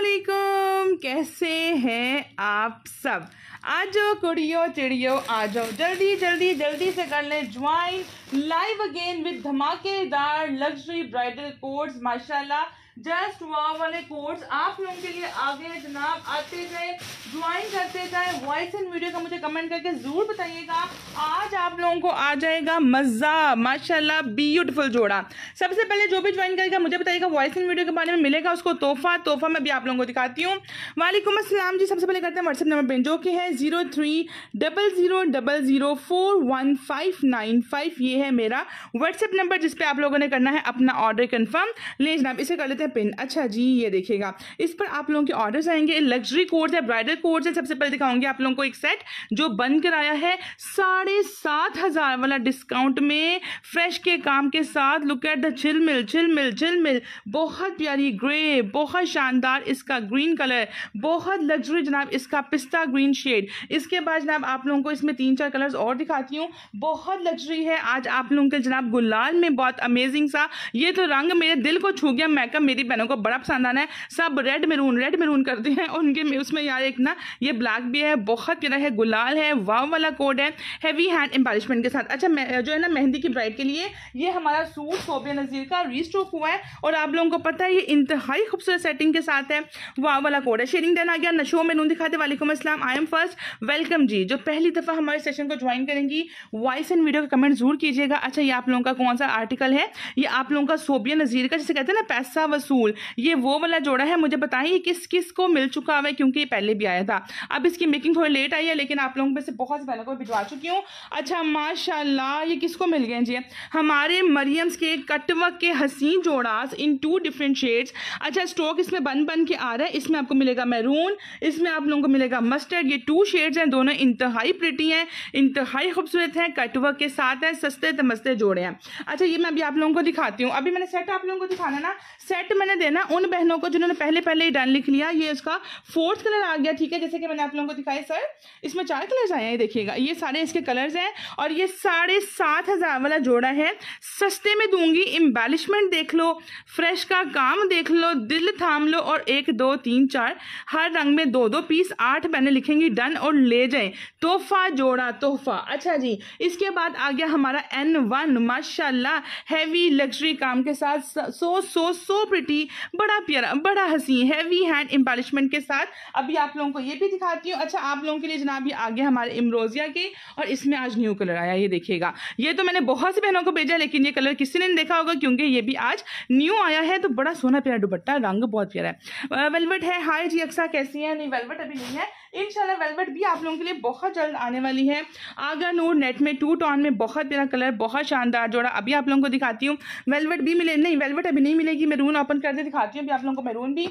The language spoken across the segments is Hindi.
वालेकुम कैसे हैं आप सब? आ जाओ कुड़ियों, चिड़ियों आ जाओ जल्दी जल्दी जल्दी से कर लें ज्वाइन। लाइव अगेन विद धमाकेदार लग्जरी ब्राइडल कोड्स माशाल्लाह। जस्ट वाव वाले कोर्स आप लोगों के लिए आगे जनाब। आते जाए ज्वाइन करते जाए वॉइस एंड वीडियो का मुझे कमेंट करके ज़रूर बताइएगा। आज आप लोगों को आ जाएगा मज़ा, माशाल्लाह ब्यूटीफुल जोड़ा। सबसे पहले जो भी ज्वाइन करेगा, मुझे बताइएगा वॉइस एंड वीडियो के बारे में मिलेगा उसको तोहफा। तोहफा मैं भी आप लोगों को दिखाती हूँ। वालेकुम अस्सलाम जी, सबसे पहले करते हैं व्हाट्सएप नंबर पे, जो कि है zero three double zero double zero four one five nine five ये है मेरा व्हाट्सएप नंबर जिसपे आप लोगों ने करना है अपना ऑर्डर कन्फर्म ले जनाब, इसे कर लेते हैं हैं पिन। अच्छा जी, ये देखिएगा। इस पर आप लोगों के ऑर्डर्स आएँगे। लग्जरी कोर्स है ब्राइडल कोर्स है, सबसे पहले दिखाऊँगी आप लोगों को एक सेट जो बन कर आया है। साढ़े सात हज़ार वाला डिस्काउंट में फ्रेश के काम के साथ look at the chill mill chill mill chill mill बहुत प्यारी ग्रे बहुत शानदार इसका ग्रीन कलर बहुत लग्जरी जनाब, इसका पिस्ता ग्रीन शेड इसके बाद जनाब आप लोगों को इसमें तीन चार कलर्स और दिखाती हूँ। बहुत लग्जरी है। आज आप लोगों के जनाब गुलाल में बहुत अमेजिंग सा। ये तो रंग मेरे दिल को छू गया मेकअप मेरी बहनों को बड़ा पसंद आना है। सब रेड मेरून रेड मेरून करते हैं। उनके उसमें यार एक ना, ये ब्लैक भी है, बहुत प्यारा है, गुलाल है वाव वाला कोड है। हैवी हैंड एम्बेलिशमेंट के साथ। अच्छा जो है ना, मेहंदी की ब्राइड के लिए, ये हमारा सूट सोबिया नज़ीर का रीस्टॉक हुआ है। और आप लोगों को पता है, ये इंतहाई खूबसूरत सेटिंग के साथ है। वाव वाला कोड है। शेयरिंग देना आ गया नशो मेरून दिखाते। वालेकुम असलम आई एम फ़र्स्ट वेलकम जी। जो पहली दफ़ा हमारे सेशन को ज्वाइन करेंगी वॉइस एंड वीडियो का कमेंट ज़रूर कीजिएगा। अच्छा ये आप लोगों का कौन सा आर्टिकल है? ये आप लोगों का सोबिया नज़ीर का, जिसे कहते हैं ना, पैसा वसूल ये वो वाला जोड़ा है, मुझे बताइए किस किस को मिल चुका हुआ है, क्योंकि ये पहले भी आया था। अब इसकी मेकिंग थोड़ी लेट आई है, लेकिन आप लोगों में से बहुत पहले को भिजवा चुकी हूँ। अच्छा माशाल्लाह, ये किसको मिल गए जी? हमारे मरियम्स के कटवक के हसीन जोड़ास इन टू डिफरेंट शेड्स अच्छा स्टॉक इसमें बन बन के आ रहा है। इसमें आपको मिलेगा मैरून इसमें आप लोगों को मिलेगा मस्टर्ड ये टू शेड्स हैं, दोनों इंतहाई प्रिटी हैं, इंतहाई खूबसूरत हैं कटवक के साथ हैं, सस्ते तमस्ते जोड़े हैं। अच्छा ये मैं अभी आप लोगों को दिखाती हूँ। अभी मैंने सेट आप लोगों को दिखाना ना सेट मैंने देना, उन बहनों को जिन्होंने पहले पहले ही डन लिख लिया, ये उसका फोर्थ कलर आ गया, ठीक है? जैसे कि मैंने आप लोगों को दिखाया सर इसमें चार कलर्स आए हैं, देखिएगा। ये सारे इसके कलर्स हैं और ये साढ़े सात हज़ार वाला जोड़ा है। सस्ते में दूँगी इम्बेलिशमेंट देख लो फ्रेश का काम देख लो, दिल थाम लो और एक, दो, तीन, चार, हर रंग में दो दो पीस आठ बहने लिखेंगी डन और ले जाए। तोहफा जोड़ा, तोहफा। अच्छा जी, इसके बाद आ गया हमारा एन वन माशाल्लाह हैवी लग्जरी काम के साथ सो सो सो प्रिटी बड़ा प्यारा, बड़ा हसी हैवी हैंड एम्बेलिशमेंट के साथ। अभी आप लोगों को ये भी दिखाती हूँ। अच्छा आप लोगों के लिए जनाब ये आगे हमारे इमरोजिया के, और इसमें आज न्यू कलर आया, ये देखिएगा। ये तो मैंने बहुत सी बहनों को भेजा, लेकिन ये कलर किसी ने नहीं देखा होगा, क्योंकि ये भी आज न्यू आया है तो बड़ा सोना प्यारा दुपट्टा, रंग बहुत प्यारा है। वेलवेट है हाई जी, अक्सा, कैसी है? नहीं वेलवेट अभी नहीं है। इनशाला वेलवेट भी आप लोगों के लिए बहुत जल्द आने वाली है। आगा नूर नेट में, टू टॉन में बहुत प्यारा कलर, बहुत शानदार जोड़ा। अभी आप लोगों को दिखाती हूँ। वेलवेट भी मिले, नहीं वेलवेट अभी नहीं मिलेगी मैं रून ओपन करके दिखाती हूँ। अभी आप लोगों को मैरून भी।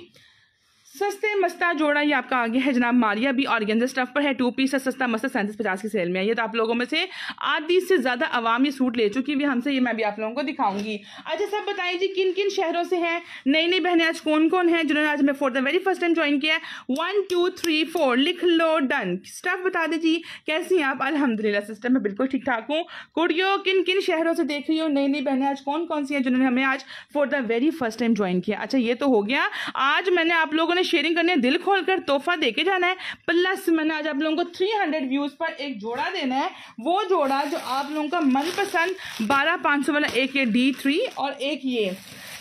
सस्ते मस्ता जोड़ा, ये आपका आगे है जनाब मारिया। भी और गेंजा स्टफ़ पर है, टू पीस सस्ता मस्ता सैंतीस पचास की सेल में है। ये तो आप लोगों में से आधी से ज़्यादा आवाम ये सूट ले चुकी हुई हमसे ये मैं भी आप लोगों को दिखाऊँगी। अच्छा सब बताइए जी किन किन शहरों से हैं? नई नई बहनें आज कौन कौन है जिन्होंने आज मैं for the very first time join किया है? वन टू थ्री फोर लिख लो डन स्टफ़ बता दीजिए कैसी हैं आप? अलहमदिल्ला सिस्टम में बिल्कुल ठीक ठाक हूँ। कुड़ियो किन किन शहरों से देख रही हो? नई नई बहनें आज कौन कौन सी हैं जिन्होंने हमें आज for the very first time join किया? अच्छा ये तो हो गया। आज मैंने आप लोगों ने शेयरिंग करनी है, दिल खोल कर तोहफा देके जाना है। प्लस मैंने आज आप लोगों को 300 व्यूज़ पर एक जोड़ा देना है। वो जोड़ा जो आप लोगों का मनपसंद बारह पाँच सौ वाला एक ये डी थ्री और एक ये।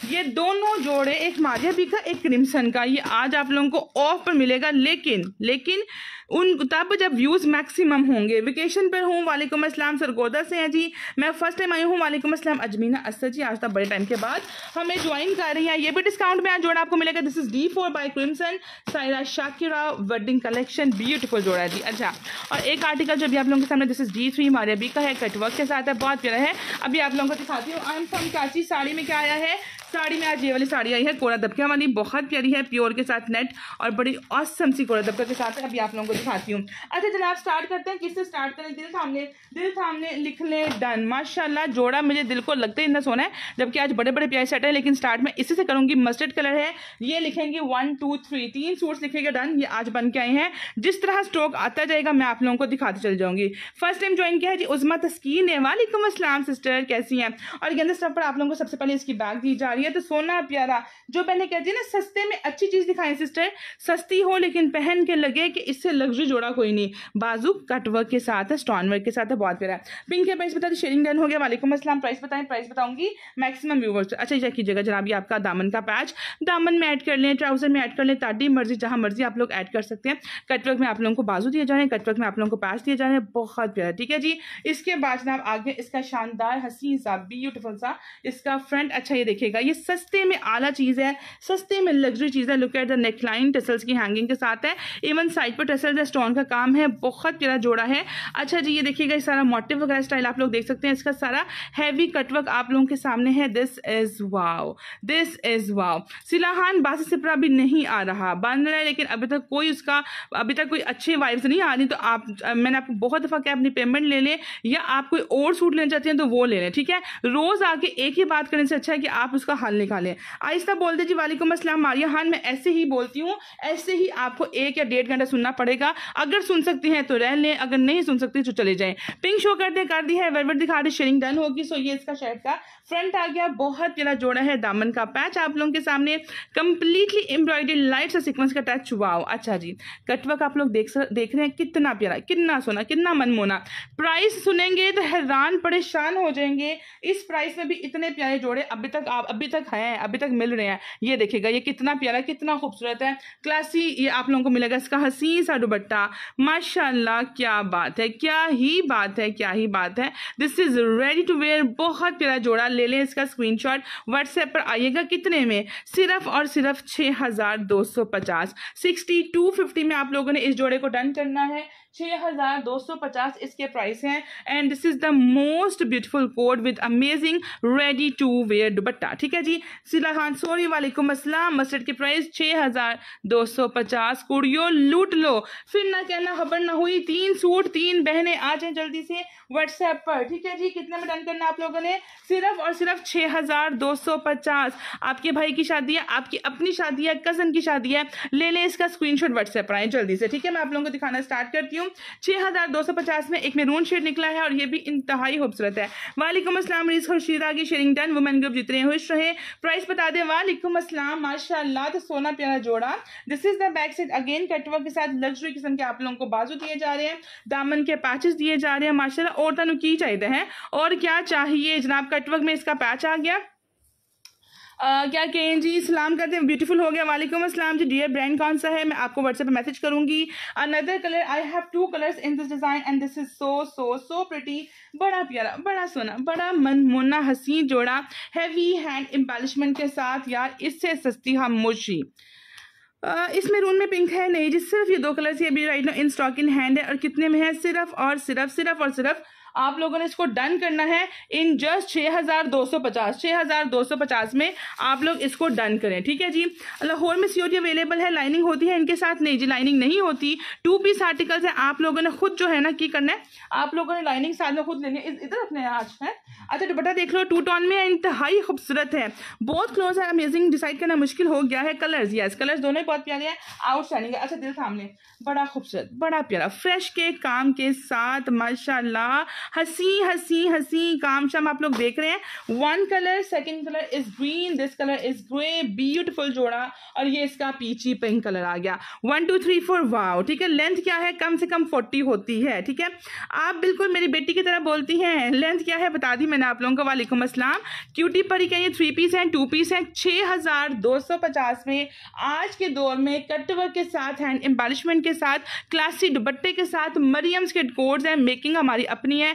ये दोनों जोड़े, एक मारिया बी का, एक क्रिम्सन का। ये आज आप लोगों को ऑफ़ पर मिलेगा, लेकिन लेकिन उन, तब जब व्यूज़ मैक्सिमम होंगे। वेकेशन पर हूँ, वालेकुम अस्सलाम, सरगोदा से हैं जी। मैं फ़र्स्ट टाइम आई हूँ, वालेकुम अस्सलाम, अजमीना असर जी। आज तक बड़े टाइम के बाद हमें ज्वाइन कर रही हैं। ये भी डिस्काउंट में आज जोड़ा आपको मिलेगा। This is D four by crimson Saira Shakira wedding collection beautiful जोड़ा है जी। अच्छा और एक आर्टिकल जो भी आप लोगों के सामने दिस इज़ डी थ्री हमारे अभी का है कटवर्क के साथ है, बहुत प्यारा है। अभी आप लोगों को दिखाती हूँ आई एम फ्रॉम काची साड़ी में क्या आया है? साड़ी में आज ये वाली साड़ी आई है कोड़ा दबके वाली, बहुत प्यारी है प्योर के साथ नेट और बड़ी औसम सी कोड़ा दबका के साथ है। अभी आप लोगों को दिखाती हूँ। अच्छा जनाब स्टार्ट करते हैं। किससे स्टार्ट करें? दिल सामने दिल सामने लिख लें डन। माशाल्लाह, जोड़ा मुझे दिल को लगता ही इतना सोना है, जबकि आज बड़े बड़े प्यारे सेट है, लेकिन स्टार्ट में इसी से करूँगी। मस्टर्ड कलर है, ये लिखेंगे वन टू थ्री तीन सूट्स लिखेगा, डन। ये आज बन के आए हैं। जिस तरह स्टॉक आता जाएगा, मैं आप लोगों को दिखाती चल जाऊँगी। फ़र्स्ट टाइम ज्वाइन किया है जी उजमा तस्कीन है वालेकुम असलम सिस्टर कैसी हैं? और गेंदे स्टफ़ पर आप लोगों को सबसे पहले इसकी बैग दी जा रही है। तो सोना प्यारा, जो मैंने कहती है ना, सस्ते में अच्छी चीज़ दिखाई सिस्टर सस्ती हो, लेकिन पहन के लगे कि इससे लग्जरी जोड़ा कोई नहीं। बाजू कट वर्क के साथ है स्टोन वर्क के साथ है, बहुत प्यारा। पिंक के प्राइस बता दी शेयरिंग डन हो गया। वालेकुम असलम प्राइस बताएँ प्राइस बताऊँगी। मैक्सिमम व्यूवर्स अच्छा चेक कीजिएगा जनाब, ये आपका दामन का पैच दामन में ऐड कर लें ट्राउज़र में ऐड कर लें ताड़ी मर्ज़ी, जहाँ मर्ज़ी आप लोग ऐड कर सकते हैं। कटवर्क में आप लोगों को बाजू दिए जा रहे हैं कटवर्क में आप लोगों को पैच दिए जा रहे हैं। बहुत प्यारा, ठीक है जी? इसके बाद जनाब, आगे इसका शानदार, हसीन सा ब्यूटीफुल सा, इसका फ्रंट अच्छा ये देखेगा ये सस्ते में आला चीज़ है, सस्ते में लग्जरी चीज़ है। Look at the neckline tassels की हैंगिंग के साथ है। इवन साइड पर टेसल्स स्टोन का काम है, बहुत प्यारा जोड़ा है। अच्छा जी, ये देखिएगा सारा मोटिव वगैरह स्टाइल आप लोग देख सकते हैं। इसका सारा हैवी कटवर्क आप लोगों के सामने है। This is wow this is wow सिलाहान बासी सिपरा भी नहीं आ रहा। बन रहा है, लेकिन अभी तक कोई उसका, अभी तक कोई अच्छे वाइब्स नहीं आ रही। तो आप मैंने आपको बहुत दफ़ा क्या अपनी पेमेंट ले लें या आप कोई और सूट लेना चाहते हैं तो वो ले लें, ठीक है? रोज़ आके एक ही बात करने से अच्छा है कि आप उसका हल निकालें। आहिस्ता बोलते जी, वालेकुम अस्सलाम। मारिया खान मैं ऐसे ही बोलती हूँ, ऐसे ही आपको एक या डेढ़ घंटा सुनना पड़ेगा। अगर सुन सकती हैं तो रह लें, अगर नहीं सुन सकती तो चले जाएँ। पिंक शो करते कर दी है वेलवेट दिखा दी शेयरिंग डन होगी सो ये इसका शर्ट का फ्रंट आ गया, बहुत प्यारा जोड़ा है दामन का पैच आप लोगों के सामने। कंप्लीटली एम्ब्रॉयडरी लाइट से सीक्वेंस का टच वाओ अच्छा जी। कटवर्क आप लोग देख देख रहे हैं, कितना प्यारा, कितना सोना, कितना मनमोना प्राइस सुनेंगे तो हैरान, परेशान हो जाएँगे। इस प्राइस में भी इतने प्यारे जोड़े अभी तक आप, अभी तक हैं, अभी तक मिल रहे हैं। ये देखेगा ये कितना प्यारा, कितना खूबसूरत है। क्लासी ये आप लोगों को मिलेगा इसका हसीन सा दुबट्टा माशाल्लाह, क्या बात है, क्या ही बात है, क्या ही बात है। This is ready to wear बहुत प्यारा जोड़ा ले लें इसका स्क्रीनशॉट व्हाट्सएप पर आइएगा कितने में? सिर्फ़ और सिर्फ़ छः हज़ार दो सौ पचास। सिक्सटी टू फिफ्टी में आप लोगों ने इस जोड़े को डन करना है। छः हज़ार दो सौ पचास इसके प्राइस हैं। And this is the most beautiful code with amazing ready to wear दुबट्टा ठीक है जी? सिला खान, सॉरी वालेकुम अस्सलाम। मस्टर्ड की प्राइस छः हज़ार दो सौ पचास। कुड़ियो, लूट लो। फिर ना कहना खबर ना हुई। तीन सूट, तीन बहनें आ जाएँ जल्दी से व्हाट्सएप पर। ठीक है जी? कितने में डन करना आप लोगों ने? सिर्फ़ और सिर्फ़ छः हज़ार दो सौ पचास। आपके भाई की शादी है, आपकी अपनी शादी है कज़न की शादी है। ले लें इसका स्क्रीनशॉट व्हाट्सएप पर आए जल्दी से। ठीक है? मैं आप लोगों को दिखाना स्टार्ट करती हूँ। छः हज़ार दो सौ पचास में एक मेरून शेड निकला है और ये भी इंतहाई खूबसूरत है। वालेकुम असलम खुर्शीद आगे शेरिंगटन वुमेन ग्रुप जितने खुश रहे। प्राइस बता दें, वालेकुम असलम माशाल्लाह तो सोना प्यारा जोड़ा। This is the back side again cutwork के साथ लग्जरी किस्म के आप लोगों को बाजू दिए जा रहे हैं, दामन के पैचेस दिए जा रहे हैं। माशाल्लाह और तनु की चाहिए हैं? और क्या चाहिए? जनाब कटवर्क में इसका पैच आ गया। Uh, क्या कहें जी सलाम करते हैं? ब्यूटीफुल हो गया। वालेकुम अस्सलाम जी। डियर ब्रांड कौन सा है मैं आपको व्हाट्सएप पे मैसेज करूँगी। Another colour I have two colours in this design and this is so so so pretty बड़ा प्यारा बड़ा सोना बड़ा मनमोना हसीन जोड़ा हैवी हैंड एम्बेलिशमेंट के साथ। यार इससे सस्ती खामोशी इस मेरून में पिंक है नहीं जी सिर्फ़ ये दो कलर्स ये अभी right now in stock in hand है। और कितने में है? सिर्फ़ और सिर्फ़ सिर्फ़ और सिर्फ़ आप लोगों ने इसको डन करना है इन जस्ट छः हज़ार दो सौ पचास। छः हज़ार दो सौ पचास में आप लोग इसको डन करें, ठीक है जी? लाहौर में सी अवेलेबल है लाइनिंग होती है, इनके साथ नहीं जी लाइनिंग नहीं होती। टू पीस आर्टिकल्स है, आप लोगों ने खुद जो है ना की करना है। आप लोगों ने लाइनिंग साथ में खुद लेनी है। इधर अपने आज है। अच्छा दुपट्टा देख लो टू टॉन में इंतहाई खूबसूरत है। बहुत क्लोज है अमेजिंग डिसाइड करना मुश्किल हो गया है। कलर्स यस कलर्स दोनों ही बहुत प्यारे हैं आउटस्टैंडिंग है। अच्छा दिल सामने बड़ा खूबसूरत, बड़ा प्यारा फ्रेश के काम के साथ, माशाल्लाह हसी हसी हसी, काम शाम आप लोग देख रहे हैं। One colour second colour is green this colour is grey beautiful जोड़ा, और ये इसका पीची पिंक कलर आ गया। One two three four wow ठीक है? लेंथ क्या है? कम से कम फोर्टी होती है, ठीक है? आप बिल्कुल मेरी बेटी की तरह बोलती हैं लेंथ क्या है बता दी मैंने आप लोगों को, वालेकुम असलम क्यूटी पर ही कहिए थ्री पीस हैं टू पीस हैं छः हज़ार दो सौ पचास में, आज के दौर में कटवर्क के साथ हैंड एम्बालिशमेंट के साथ क्लासी दुबट्टे के साथ मरियम्स के कोड्स हैं मेकिंग हमारी अपनी है।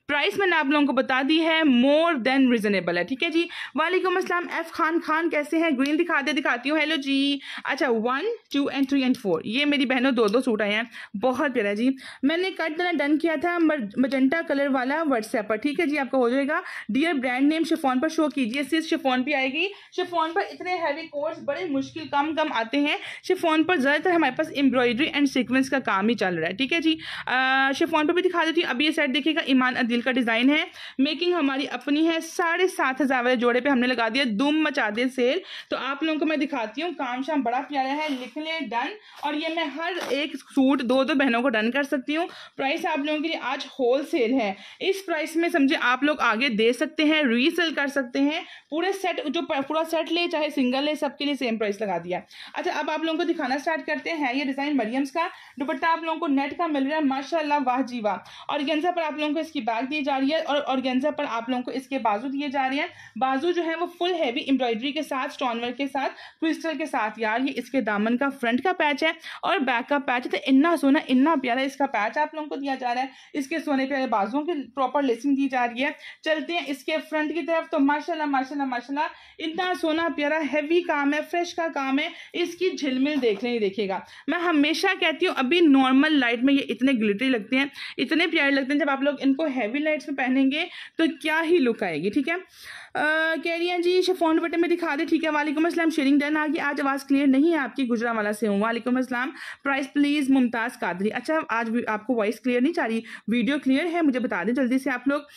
प्राइस मैंने आप लोगों को बता दी है मोर देन रिजनेबल है, ठीक है जी? वालेकुम अस्सलाम, एफ़ खान खान कैसे हैं? ग्रीन दिखा दे दिखाती हूँ हेलो जी। अच्छा one two and three and four ये मेरी बहनों दो दो सूट आए हैं, बहुत प्यारा जी। मैंने कट देना डन किया था मजेंटा कलर वाला व्हाट्सएप पर, ठीक है जी? आपका हो जाएगा। डियर ब्रांड नेम शिफोन पर शो कीजिए सिर्फ़ शिफोन भी आएगी। शिफोन पर इतने हैवी कोर्स बड़े मुश्किल कम कम आते हैं। शिफोन पर ज़्यादातर हमारे पास एम्ब्रॉयडरी एंड सिक्वेंस का काम ही चल रहा है, ठीक है जी? शिफोन पर भी दिखा देती हूँ अभी ये सेट देखिएगा ईमान अदिल सेल का डिज़ाइन है। मेकिंग हमारी अपनी है। साढ़े सात हज़ार वाले जोड़े पे हमने लगा दिया। दुम मचा दे सेल। तो आप लोगों को मैं दिखाती हूँ। काम शाम बड़ा प्यारा है। लिख ले डन। और ये मैं हर एक सूट दो दो बहनों को डन कर सकती हूँ। प्राइस आप लोगों के लिए आज होल सेल है। इस प्राइस में समझे आप लोग आगे दे सकते हैं, रीसेल कर सकते हैं। पूरे सेट, जो पूरा सेट ले, चाहे सिंगल ले, सबके लिए सेम प्राइस लगा दिया। अच्छा अब आप लोगों को दिखाना स्टार्ट करते हैं ये डिज़ाइन मरियम्स का। दुपट्टा आप लोगों को नेट का मिल रहा है, माशाल्लाह, वाह जी वाह। और गेंजा पर आप लोगों को इसकी बैग दी जा रही है और और गेंजा पर आप लोगों को इसके बाजू दिए जा रहे हैं। बाजू जो है वो फुल हैवी एम्ब्रॉयडरी के साथ स्टोनवर्क के साथ क्रिस्टल के साथ। यार, ये इसके दामन का फ्रंट का पैच है और बैक का पैच है तो इन्ना सोना इन्ना प्यारा इसका पैच आप लोगों को दिया जा रहा है। इसके सोने प्यारे बाजुओं की प्रॉपर लेसिंग दी जा रही है। चलते हैं इसके फ्रंट की तरफ़ तो माशाल्लाह माशाल्लाह माशाल्लाह, इतना सोना प्यारा हैवी काम है फ्रेश का काम है। इसकी झिलमिल देख लें देखिएगा। मैं हमेशा कहती हूँ, अभी नॉर्मल लाइट में ये इतने ग्लिटरी लगते हैं, इतने प्यारे लगते हैं, जब आप लोग इनको हैवी लाइट्स में पहनेंगे तो क्या ही लुक आएगी ठीक है? कह रही हैं, जी, शिफोन दुपट्टे में दिखा दे, ठीक है? वालेकुम अस्सलाम शेयरिंग डन आ गई। आज आवाज़ क्लियर नहीं है आपकी गुजरा वाला से हूँ। वालेकुम अस्सलाम प्राइस प्लीज़ मुमताज़ कादरी। अच्छा आज आपको वॉइस क्लियर नहीं चाह रही? वीडियो क्लियर है? मुझे बता दें जल्दी से आप लोग।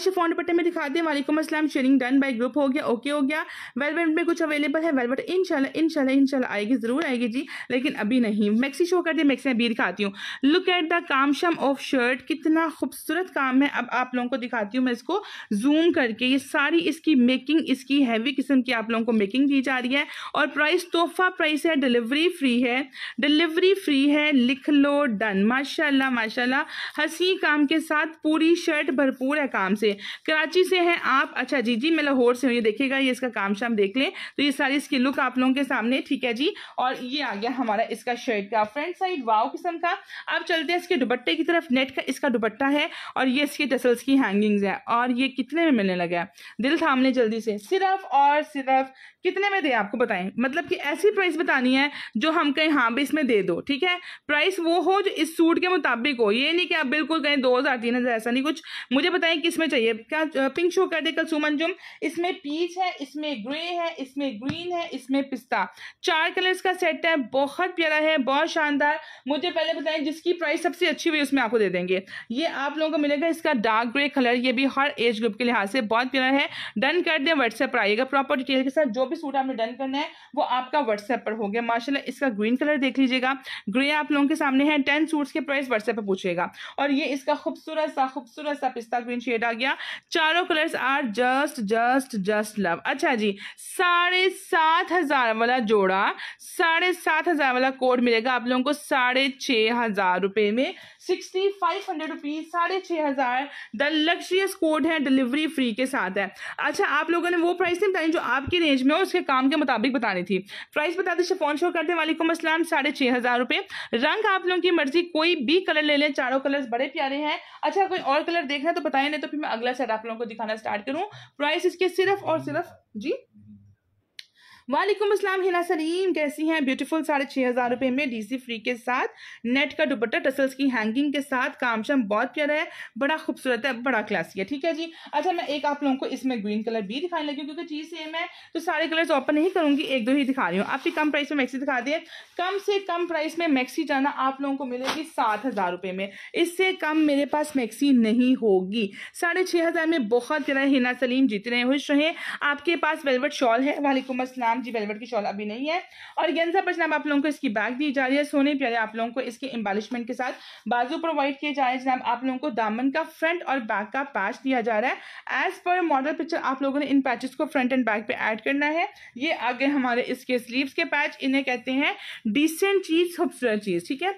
शिफोन दुपट्टे में दिखा दें, वालेकुम अस्सलाम शेयरिंग डन बाई ग्रुप हो गया ओके हो गया। वेलवेट में कुछ अवेलेबल है वेलवेट इनशाला इनशाला इनशाला आएगी, ज़रूर आएगी जी, लेकिन अभी नहीं। मैक्सी शो कर दिया मैक्सी अभी दिखाती हूँ। लुक एट द कामशम ऑफ़ शर्ट कितना खूबसूरत काम है। अब आप लोगों को दिखाती हूँ मैं इसको जूम करके, ये सारी इसकी मेकिंग इसकी हैवी किस्म की आप लोगों को मेकिंग दी जा रही है। और प्राइस तोहफा प्राइस है डिलीवरी फ्री है। डिलीवरी फ्री है, लिख लो डन माशाल्लाह माशाल्लाह। हँसी काम के साथ पूरी शर्ट भरपूर है काम से। कराची से हैं आप। अच्छा जी जी, मैं लाहौर से हूँ, ये देखिएगा, ये इसका काम शाम देख लें। तो ये सारी इसकी लुक आप लोगों के सामने, ठीक है जी? और ये आ गया हमारा इसका शर्ट का। फ्रंट साइड वाव किस्म का। अब चलते हैं इसके दुपट्टे की तरफ़। नेट का इसका दुपट्टा है और ये इसकी टसल्स की हैंगिंग्स है। और ये कितने में मिलने लगा है? दिल थामने जल्दी से। सिर्फ़ और सिर्फ़ कितने में दे आपको बताएँ? मतलब कि ऐसी प्राइस बतानी है जो हम कहें हाँ भी इसमें दे दो। ठीक है? प्राइस वो हो जो इस सूट के मुताबिक हो। ये नहीं कि आप बिल्कुल कहें, दो हज़ार, तीन हज़ार, ऐसा नहीं। कुछ मुझे बताएँ किसमें चाहिए। क्या पिंक शो कर दे कल सुमन इसमें पीच है, इसमें ग्रे है, इसमें ग्रीन है, इसमें पिस्ता। चार कलर्स का सेट है, बहुत प्यारा है, बहुत शानदार। मुझे पहले बताएँ जिसकी प्राइस सबसे अच्छी हुई उसमें आपको दे देंगे। ये आप लोगों को मिलेगा इसका डार्क ग्रे कलर ये भी हर एज ग्रुप के लिहाज से बहुत प्यारा है। डन कर दें व्हाट्सएप पर आइएगा प्रॉपर डिटेल के साथ, जो भी सूट आपने डन करना है, वो आपका व्हाट्सएप पर हो गया। माशाल्लाह, इसका ग्रीन कलर देख लीजिएगा। ग्रे आप लोगों के सामने है टेन सूट्स के प्राइस व्हाट्सएप पर पूछेगा और ये इसका खूबसूरत सा खूबसूरत सा पिस्ता ग्रीन शेड आ गया। चारों colours are just just just love अच्छा जी, साढ़े सात हज़ार वाला जोड़ा, साढ़े सात हज़ार वाला कोड मिलेगा आप लोगों को साढ़े छह हज़ार रुपए में। सिक्सटी फाइव हंड्रेड रुपीज़ साढ़े छह हज़ार। द लग्जरियस कोड है डिलीवरी फ्री के साथ है। अच्छा आप लोगों ने वो प्राइस नहीं बताई जो आपकी रेंज में हो, उसके काम के मुताबिक बतानी थी। प्राइस बता दें फ़ोन शो करते वालेकुम असलम साढ़े छह हज़ार रुपये रंग आप लोगों की मर्ज़ी, कोई भी कलर ले लें, चारों कलर्स बड़े प्यारे हैं। अच्छा कोई और कलर देखना है तो बताएँ, नहीं तो फिर मैं अगला सेट आप लोगों को दिखाना स्टार्ट करूँ। प्राइस इसके सिर्फ़ और सिर्फ़, जी? वालेकुम अस्सलाम, हिना सलीम। कैसी हैं? ब्यूटीफुल साढ़े छः हज़ार रुपये में डीसी फ्री के साथ नेट का दुपट्टा टसल्स की हैंगिंग के साथ, कामशम बहुत प्यारा है, बड़ा खूबसूरत है, बड़ा क्लासी है, ठीक है जी? अच्छा मैं एक आप लोगों को इसमें ग्रीन कलर भी दिखाने लगी क्योंकि चीज़ सेम है तो सारे कलर्स ओपन नहीं करूँगी, एक दो ही दिखा रही हूँ। आपकी कम प्राइस में मैक्सी दिखा दिए कम से कम प्राइस में मैक्सी जाना आप लोगों को मिलेगी सात हज़ार रुपये में। इससे कम मेरे पास मैक्सी नहीं होगी। साढ़े छः हज़ार में बहुत प्यारा हिना सलीम, जीत रहे खुश रहें। आपके पास वेलवेट शॉल है, वालेकुम असलम नाम जी वेलवेट की शॉल अभी नहीं है। और गेंजा पर जनाब आप लोगों को इसकी बैग दी जा रही है। सोने प्यारे, आप लोगों को इसके एम्बालिशमेंट के साथ बाजू प्रोवाइड किए जा रहे हैं जनाब आप लोगों को दामन का फ्रंट और बैक का पैच दिया जा रहा है। एज पर मॉडल पिक्चर आप लोगों ने इन पैचेस को फ्रंट एंड बैक पे ऐड करना है। ये आगे हमारे इसके स्लीव्स के पैच इन्हें कहते हैं डिसेंट चीज़ खूबसूरत चीज़ ठीक है?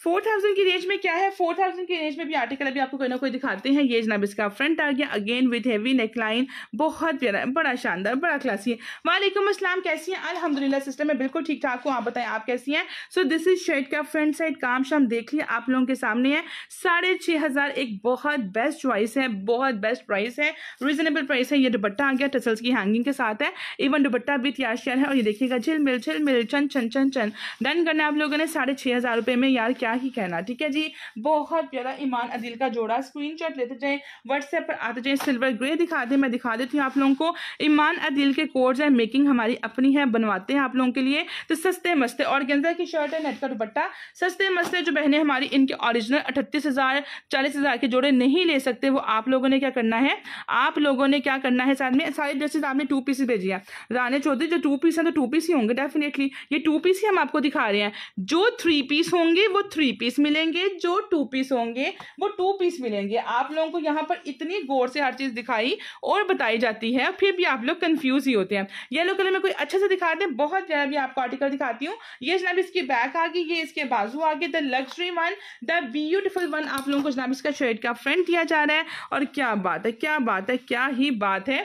फोर थाउज़ेंड की रेंज में क्या है? फोर थाउज़ेंड की रेंज में भी आर्टिकल अभी आपको कोई ना कोई दिखाते हैं। ये जनाब इसका फ्रंट आ गया अगेन विथ हैवी नेकलाइन बहुत प्यारा, बड़ा शानदार, बड़ा क्लासी है। वालेकुम अस्सलाम, कैसी हैं? अल्हम्दुलिल्लाह सिस्टम में बिल्कुल ठीक ठाक हूँ। आप बताएँ, आप कैसी हैं? सो दिस इज़ शर्ट का फ्रंट साइड काम शाम देख लिया आप लोगों के सामने है। साढ़े छः हज़ार एक बहुत बेस्ट चॉइस है, बहुत बेस्ट प्राइस है। रिजनेबल प्राइस है, ये दुपट्टा आ गया टसल्स की हैंगिंग के साथ है। इवन दुपट्टा भी तैयार शेयर है और ये देखिएगा झिल मिल झिल मिल चन चन चन चन। डन करना आप लोगों ने साढ़े छः हज़ार रुपये में। यार, क्या ही कहना। ठीक है जी? बहुत प्यारा ईमान अदिल का जोड़ा। स्क्रीन लेते जाए व्हाट्सएप पर आते जाए सिल्वर ग्रे दिखा दें, मैं दिखा देती हूँ आप लोगों को। ईमान अदिल के कोड्स हैं मेकिंग हमारी अपनी है, बनवाते हैं आप लोगों के लिए। तो सस्ते मस्ते, और गेंजा की शर्ट है नेट का दुपट्टा। सस्ते मस्ते जो बहनें हमारी, इनके ओरिजिनल अठतीस हज़ार, चालीस हज़ार के जोड़े नहीं ले सकते, वो आप लोगों ने क्या करना है? आप लोगों ने क्या करना है साथ में? सारी ड्रेसेस आपने टू पीस भेजी है। राने चौधरी, जो टू पीस है तो टू पीस ही होंगे डेफिनेटली ये टू पीस ही हम आपको दिखा रहे हैं। जो थ्री पीस होंगे, वो थ्री पीस मिलेंगे, जो टू पीस होंगे, वो टू पीस मिलेंगे। आप लोगों को यहाँ पर इतनी गौर से हर चीज़ दिखाई और बताई जाती है, फिर भी आप लोग कंफ्यूज ही होते हैं। येलो कलर में कोई अच्छे से दिखा दें, बहुत ज़्यादा भी आपको आर्टिकल दिखाती हूँ। ये जनाब इसकी बैक आ गई, ये इसके बाजू आ गए the luxury one the beautiful one आप लोगों को जनाब इसका शर्ट का फ्रंट दिया जा रहा है। और क्या बात है, क्या बात है, क्या ही बात है।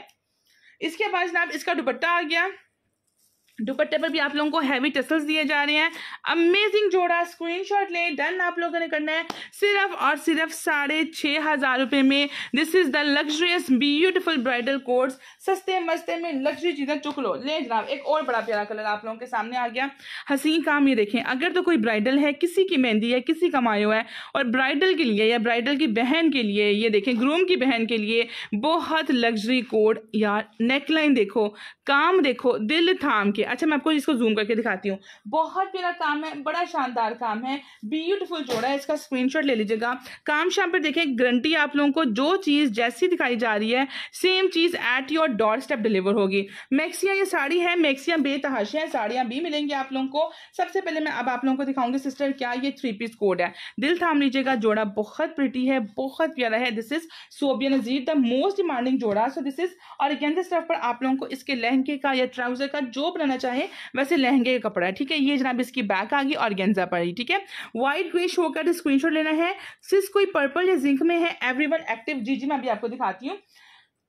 इसके बाद जनाब इसका दुपट्टा आ गया। दुपट्टे पर भी आप लोगों को हैवी टसल्स दिए जा रहे हैं। अमेजिंग जोड़ा स्क्रीनशॉट लें। डन आप लोगों ने करना है। सिर्फ़ और सिर्फ़ साढ़े छः हज़ार रुपये में। This is the luxurious beautiful bridal codes सस्ते, मस्ते में लग्जरी चीज़ें चुक लो। ले जनाब, एक और बड़ा प्यारा कलर आप लोगों के सामने आ गया। हसी काम ये देखें। अगर तो कोई ब्राइडल है, किसी की मेहंदी है, किसी का मायो है, और ब्राइडल के लिए या ब्राइडल की बहन के लिए, ये देखें ग्रूम की बहन के लिए बहुत लग्जरी कोड या नेकलाइन देखो, काम देखो, दिल थाम के। अच्छा मैं आपको इसको जूम करके दिखाती हूँ। बहुत प्यारा काम है, बड़ा शानदार काम है। ब्यूटीफुल जोड़ा है, इसका स्क्रीनशॉट ले लीजिएगा। काम शाम पर देखें गारंटी आप लोगों को, जो चीज़ जैसी दिखाई जा रही है सेम चीज़ at your door step deliver होगी। मैक्सिया ये साड़ी है मैक्सिया बेतहाशे हैं, साड़ियाँ भी मिलेंगी आप लोगों को। सबसे पहले मैं अब आप लोगों को दिखाऊँगी सिस्टर क्या ये थ्री पीस कोड है। दिल थाम लीजिएगा, जोड़ा बहुत प्रिटी है, बहुत प्यारा है। This is Sobia Nazir the most demanding जोड़ा। सो दिस इज़ और पर आप लोगों को इसके लहंगे का या ट्राउज़र का जो बनाना चाहे, वैसे लहंगे का कपड़ा है, ठीक है? ये जनाब इसकी बैक आ गई और गेंजा पड़ी, ठीक है? व्हाइट ग्रे शो कर स्क्रीनशॉट लेना है। सिर्फ़ कोई पर्पल या जिंक में है? एवरीवन एक्टिव जी जी, मैं अभी आपको दिखाती हूँ।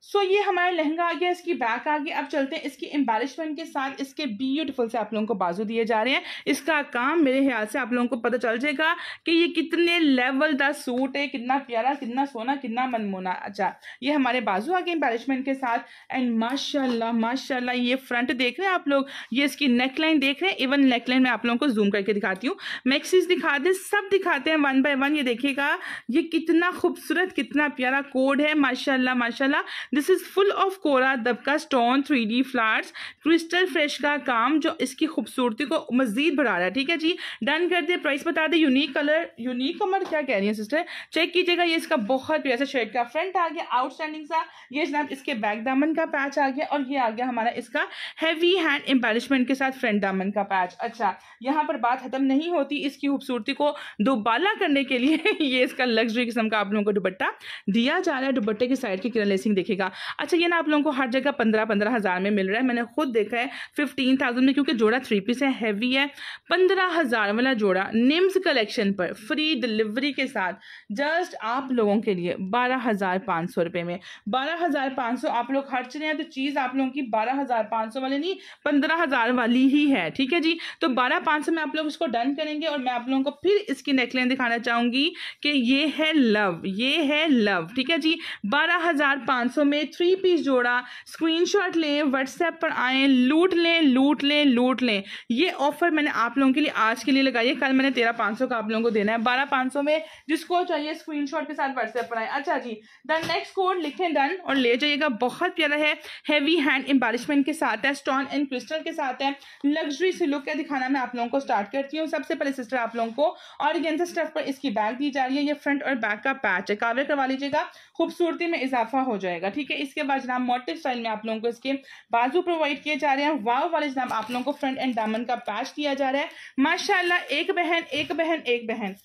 सो so, ये हमारा लहंगा आ गया इसकी बैक आ गई। अब चलते हैं इसकी एम्बेलिशमेंट के साथ इसके ब्यूटीफुल से आप लोगों को बाजू दिए जा रहे हैं। इसका काम मेरे ख्याल से आप लोगों को पता चल जाएगा कि ये कितने लेवल का सूट है कितना प्यारा कितना सोना कितना मनमोना अच्छा। ये हमारे बाजू आ गए एम्बेलिशमेंट के साथ। एंड माशाल्लाह माशाल्लाह ये फ्रंट देख रहे हैं आप लोग? ये इसकी नेकलाइन देख रहे हैं? इवन नेकलाइन में आप लोगों को जूम करके दिखाती हूँ। मैक्सीज दिखा दे सब दिखाते हैं वन बाय वन ये देखिएगा ये कितना खूबसूरत कितना प्यारा कोड है। माशाल्लाह माशाल्लाह। दिस इज़ फुल ऑफ़ कोरा दबका stone three D flowers crystal fresh का काम जो इसकी खूबसूरती को मजीद बढ़ा रहा है। ठीक है जी? डन कर दे प्राइस बता दे। यूनिक कलर यूनिक कमर क्या कह रही है सिस्टर चेक कीजिएगा। ये इसका बहुत प्यारा शर्ट का फ्रंट आ गया। आउटस्टैंडिंग सा। ये जनाब इसके बैक दामन का पैच आ गया और ये आ गया हमारा इसका हैवी हैंड एम्बेलिशमेंट के साथ फ्रंट दामन का पैच अच्छा यहाँ पर बात खत्म नहीं होती इसकी खूबसूरती को दोबाला करने के लिए। ये इसका लग्जरी किस्म का आप लोगों को दुपट्टा दिया जा रहा है। दुपट्टे की साइड की किरण लेसिंग देखेगा। अच्छा ये ना आप लोगों को हर जगह पंद्रह पंद्रह हज़ार में मिल रहा है। मैंने खुद देखा है फिफ्टीन थाउज़ेंड में, क्योंकि जोड़ा थ्री पीस है हैवी है। पंद्रह हज़ार वाला जोड़ा निम्स कलेक्शन पर फ्री डिलीवरी के साथ जस्ट आप लोगों के लिए बारह हज़ार पाँच सौ रुपये में। बारह हज़ार पाँच सौ आप लोग खर्च रहे हैं तो चीज़ आप लोगों की बारह हज़ार पाँच सौ वाली नहीं, पंद्रह हज़ार वाली ही है, ठीक है जी? तो बारह पाँच सौ में आप लोग इसको डन करेंगे और मैं आप लोगों को फिर इसकी नेकलाइन दिखाना चाहूँगी कि ये है लव ये है लव ठीक है जी? बारह हज़ार पाँच सौ थ्री पीस जोड़ा। स्क्रीनशॉट लें व्हाट्सएप पर आएँ लूट लें लूट लें लूट लें। ये ऑफ़र मैंने आप लोगों के लिए आज के लिए लगाई है। कल मैंने तेरह पाँच सौ का आप लोगों को देना है। बारह पाँच सौ में जिसको चाहिए स्क्रीनशॉट के साथ व्हाट्सएप पर आए। अच्छा जी द नेक्स्ट कोड लिखें डन और ले जाइएगा। बहुत प्यारा है। हैवी हैंड एम्बेलिशमेंट के साथ है। स्टोन एंड क्रिस्टल के साथ है। लग्जरी से लुक है दिखाना मैं आप लोगों को स्टार्ट करती हूँ। सबसे पहले सिस्टर आप लोगों को और स्टफ़ पर इसकी बैग दी जा रही है। ये फ्रंट और बैक का पैच है। कावर करवा लीजिएगा। खूबसूरती में इजाफा हो जाएगा। ठीक है, इसके बाद जनाब मोटिव स्टाइल में आप लोगों को इसके बाजू प्रोवाइड किए जा रहे हैं। वाव वाले जनाब आप लोगों को फ्रंट एंड दामन का पैच दिया जा रहा है। माशाला एक बहन एक बहन एक बहन।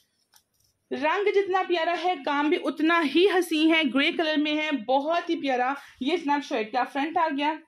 रंग जितना प्यारा है, काम भी उतना ही हसी है ग्रे कलर में है, बहुत ही प्यारा। ये जनाब शर्ट का फ्रंट आ गया।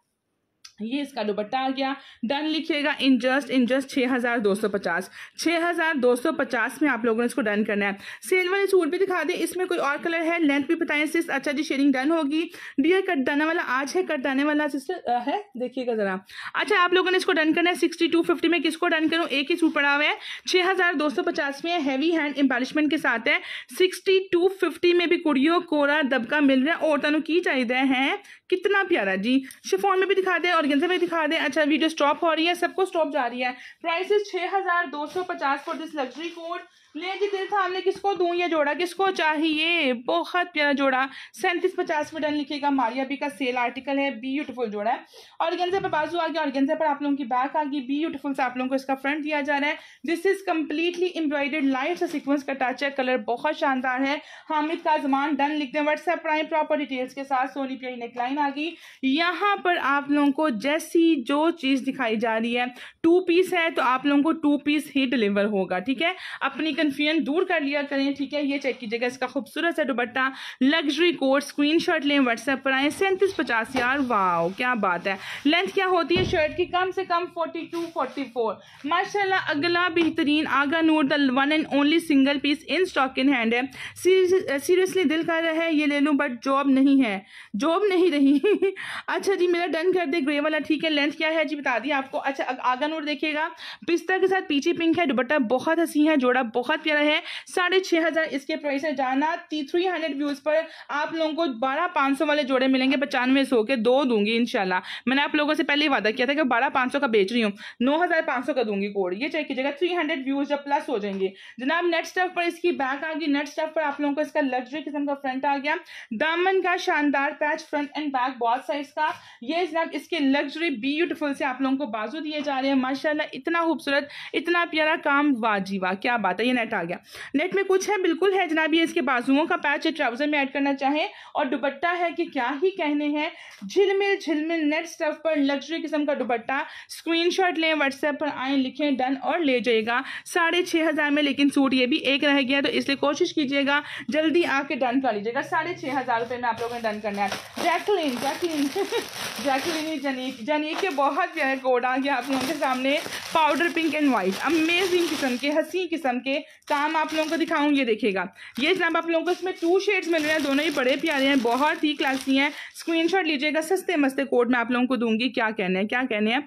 ये इसका दुपट्टा आ गया। डन लिखिएगा इन जस्ट इन जस्ट छः हज़ार दो सौ पचास। छः हज़ार दो सौ पचास में आप लोगों ने इसको डन करना है। सेल वाले सूट भी दिखा दें, इसमें कोई और कलर है लेंथ भी बताएँ सिस अच्छा जी शेयरिंग डन होगी। डियर कट दाने वाला, आज है कट दाने वाला सिस्टर है? देखिएगा ज़रा। अच्छा आप लोगों ने इसको डन करना है सिक्सटी टू फिफ्टी में किसको डन करूँ? एक ही सूट पड़ा हुआ है। छः हज़ार दो पचास में हैवी हैंड एम्बेलिशमेंट के साथ है। सिक्सटी में भी कुड़ियों, कोरा, दबका मिल रहा है। औरतों की चाहिए है। कितना प्यारा जी। शिफोन में भी दिखा दें और ऑर्गेन्जा भी दिखा दें अच्छा वीडियो स्टॉप हो रही है, सबको स्टॉप जा रही है। प्राइस छः हज़ार दो सौ पचास फॉर दिस लग्जरी कोड ले जी दिल था हमने किसको दूँ ये जोड़ा? किसको चाहिए? बहुत प्यारा जोड़ा। सैंतीस पचास में डन लिखेगा मारिया बी का सेल आर्टिकल है ब्यूटीफुल जोड़ा है। और गेंजे पर बाजू आ गया और गेंजे पर आप लोगों की बैक आ गई ब्यूटीफुल से आप लोगों को इसका फ्रंट दिया जा रहा है। This is completely embroidered light सा सिक्वेंस का टच है कलर बहुत शानदार है। हामिद का जमान डन लिखते हैं व्हाट्सएप प्राइम प्रॉपर डिटेल्स के साथ। सोनी प्याई नेकलाइन आ गई। यहाँ पर आप लोगों को जैसी जो चीज़ दिखाई जा रही है टू पीस है तो आप लोगों को टू पीस ही डिलीवर होगा, ठीक है? अपनी कन्फ्यूज़न दूर कर लिया करें, ठीक है? ये चेक कीजिएगा, इसका खूबसूरत सा दुपट्टा लग्जरी कोट स्क्रीन शॉट लें व्हाट्सएप पर आए, सैंतीस पचास यार वाओ क्या बात है। लेंथ क्या होती है शर्ट की? कम से कम फोर्टी टू फोर्टी फोर माशाल्लाह, अगला बेहतरीन Agha Noor the one and only single piece in stock in hand है। सीरियसली दिल कर रहा है, ये ले लूँ बट जॉब नहीं है। जॉब नहीं रही। अच्छा जी, मेरा डन कर दे ग्रे वाला, ठीक है लेंथ क्या है जी, बता दी आपको। अच्छा आगा नूर देखिएगा। पिस्ता के साथ पीछे पिंक है, दुपट्टा बहुत हसी है, जोड़ा बहुत प्यारा है। साढ़े छः हज़ार इसके प्राइस है। जाना थ्री हंड्रेड व्यूज़ पर आप लोगों को बारह पाँच सौ वाले जोड़े मिलेंगे। पचानवे सौ के दो दूँगी इनशाला मैंने आप लोगों से पहले ही वादा किया था कि बारह पाँच सौ का बेच रही हूँ। नौ हज़ार पाँच सौ का दूँगी कोड। ये चेक कीजिएगा थ्री हंड्रेड व्यूज़ जब प्लस हो जाएँगे। जनाब नेट स्टफ़ पर इसकी बैक आ गई। नेट स्टफ़ पर आप लोगों को इसका लग्जरी किस्म का फ्रंट आ गया। दामन का शानदार पैच फ्रंट एंड बैक बहुत साइज़ का। ये जनाब, इसके लग्जरी ब्यूटीफुल से आप लोगों को बाजू दिए जा रहे हैं। माशाल्लाह, इतना खूबसूरत, इतना प्यारा काम। वाह, क्या बात है। ये नेट आ गया। नेट में कुछ है, बिल्कुल है जनाब, ये इसके बाजुओं का पैच है, ट्राउज़र में ऐड करना चाहें। और दुपट्टा है कि क्या ही कहने हैं, झिलमिल झिलमिल नेट स्टफ़ पर लग्जरी किस्म का दुपट्टा। स्क्रीनशॉट लें, व्हाट्सएप पर आए, लिखें, डन और ले जाइएगा। साढ़े छः हज़ार में, लेकिन सूट ये भी एक रह गया तो इसलिए कोशिश कीजिएगा, जल्दी आके डन कर लीजिएगा। साढ़े छः हज़ार रुपये में आप लोगों ने डन करना है। जैकलिन जैकलिन जैकलिन जनीक। जनीक के बहुत प्यारे कोड आ गया आप लोगों के सामने, powder pink and white amazing किस्म के, हसी किस्म के काम आप लोगों को दिखाऊँ, ये देखेगा ये जनाब आप लोगों को इसमें टू शेड्स मिल रहे हैं, दोनों ही बड़े प्यारे हैं, बहुत ही क्लासी हैं। स्क्रीनशॉट लीजिएगा, सस्ते मस्ते कोड मैं आप लोगों को दूँगी, क्या कहने हैं, क्या कहने हैं।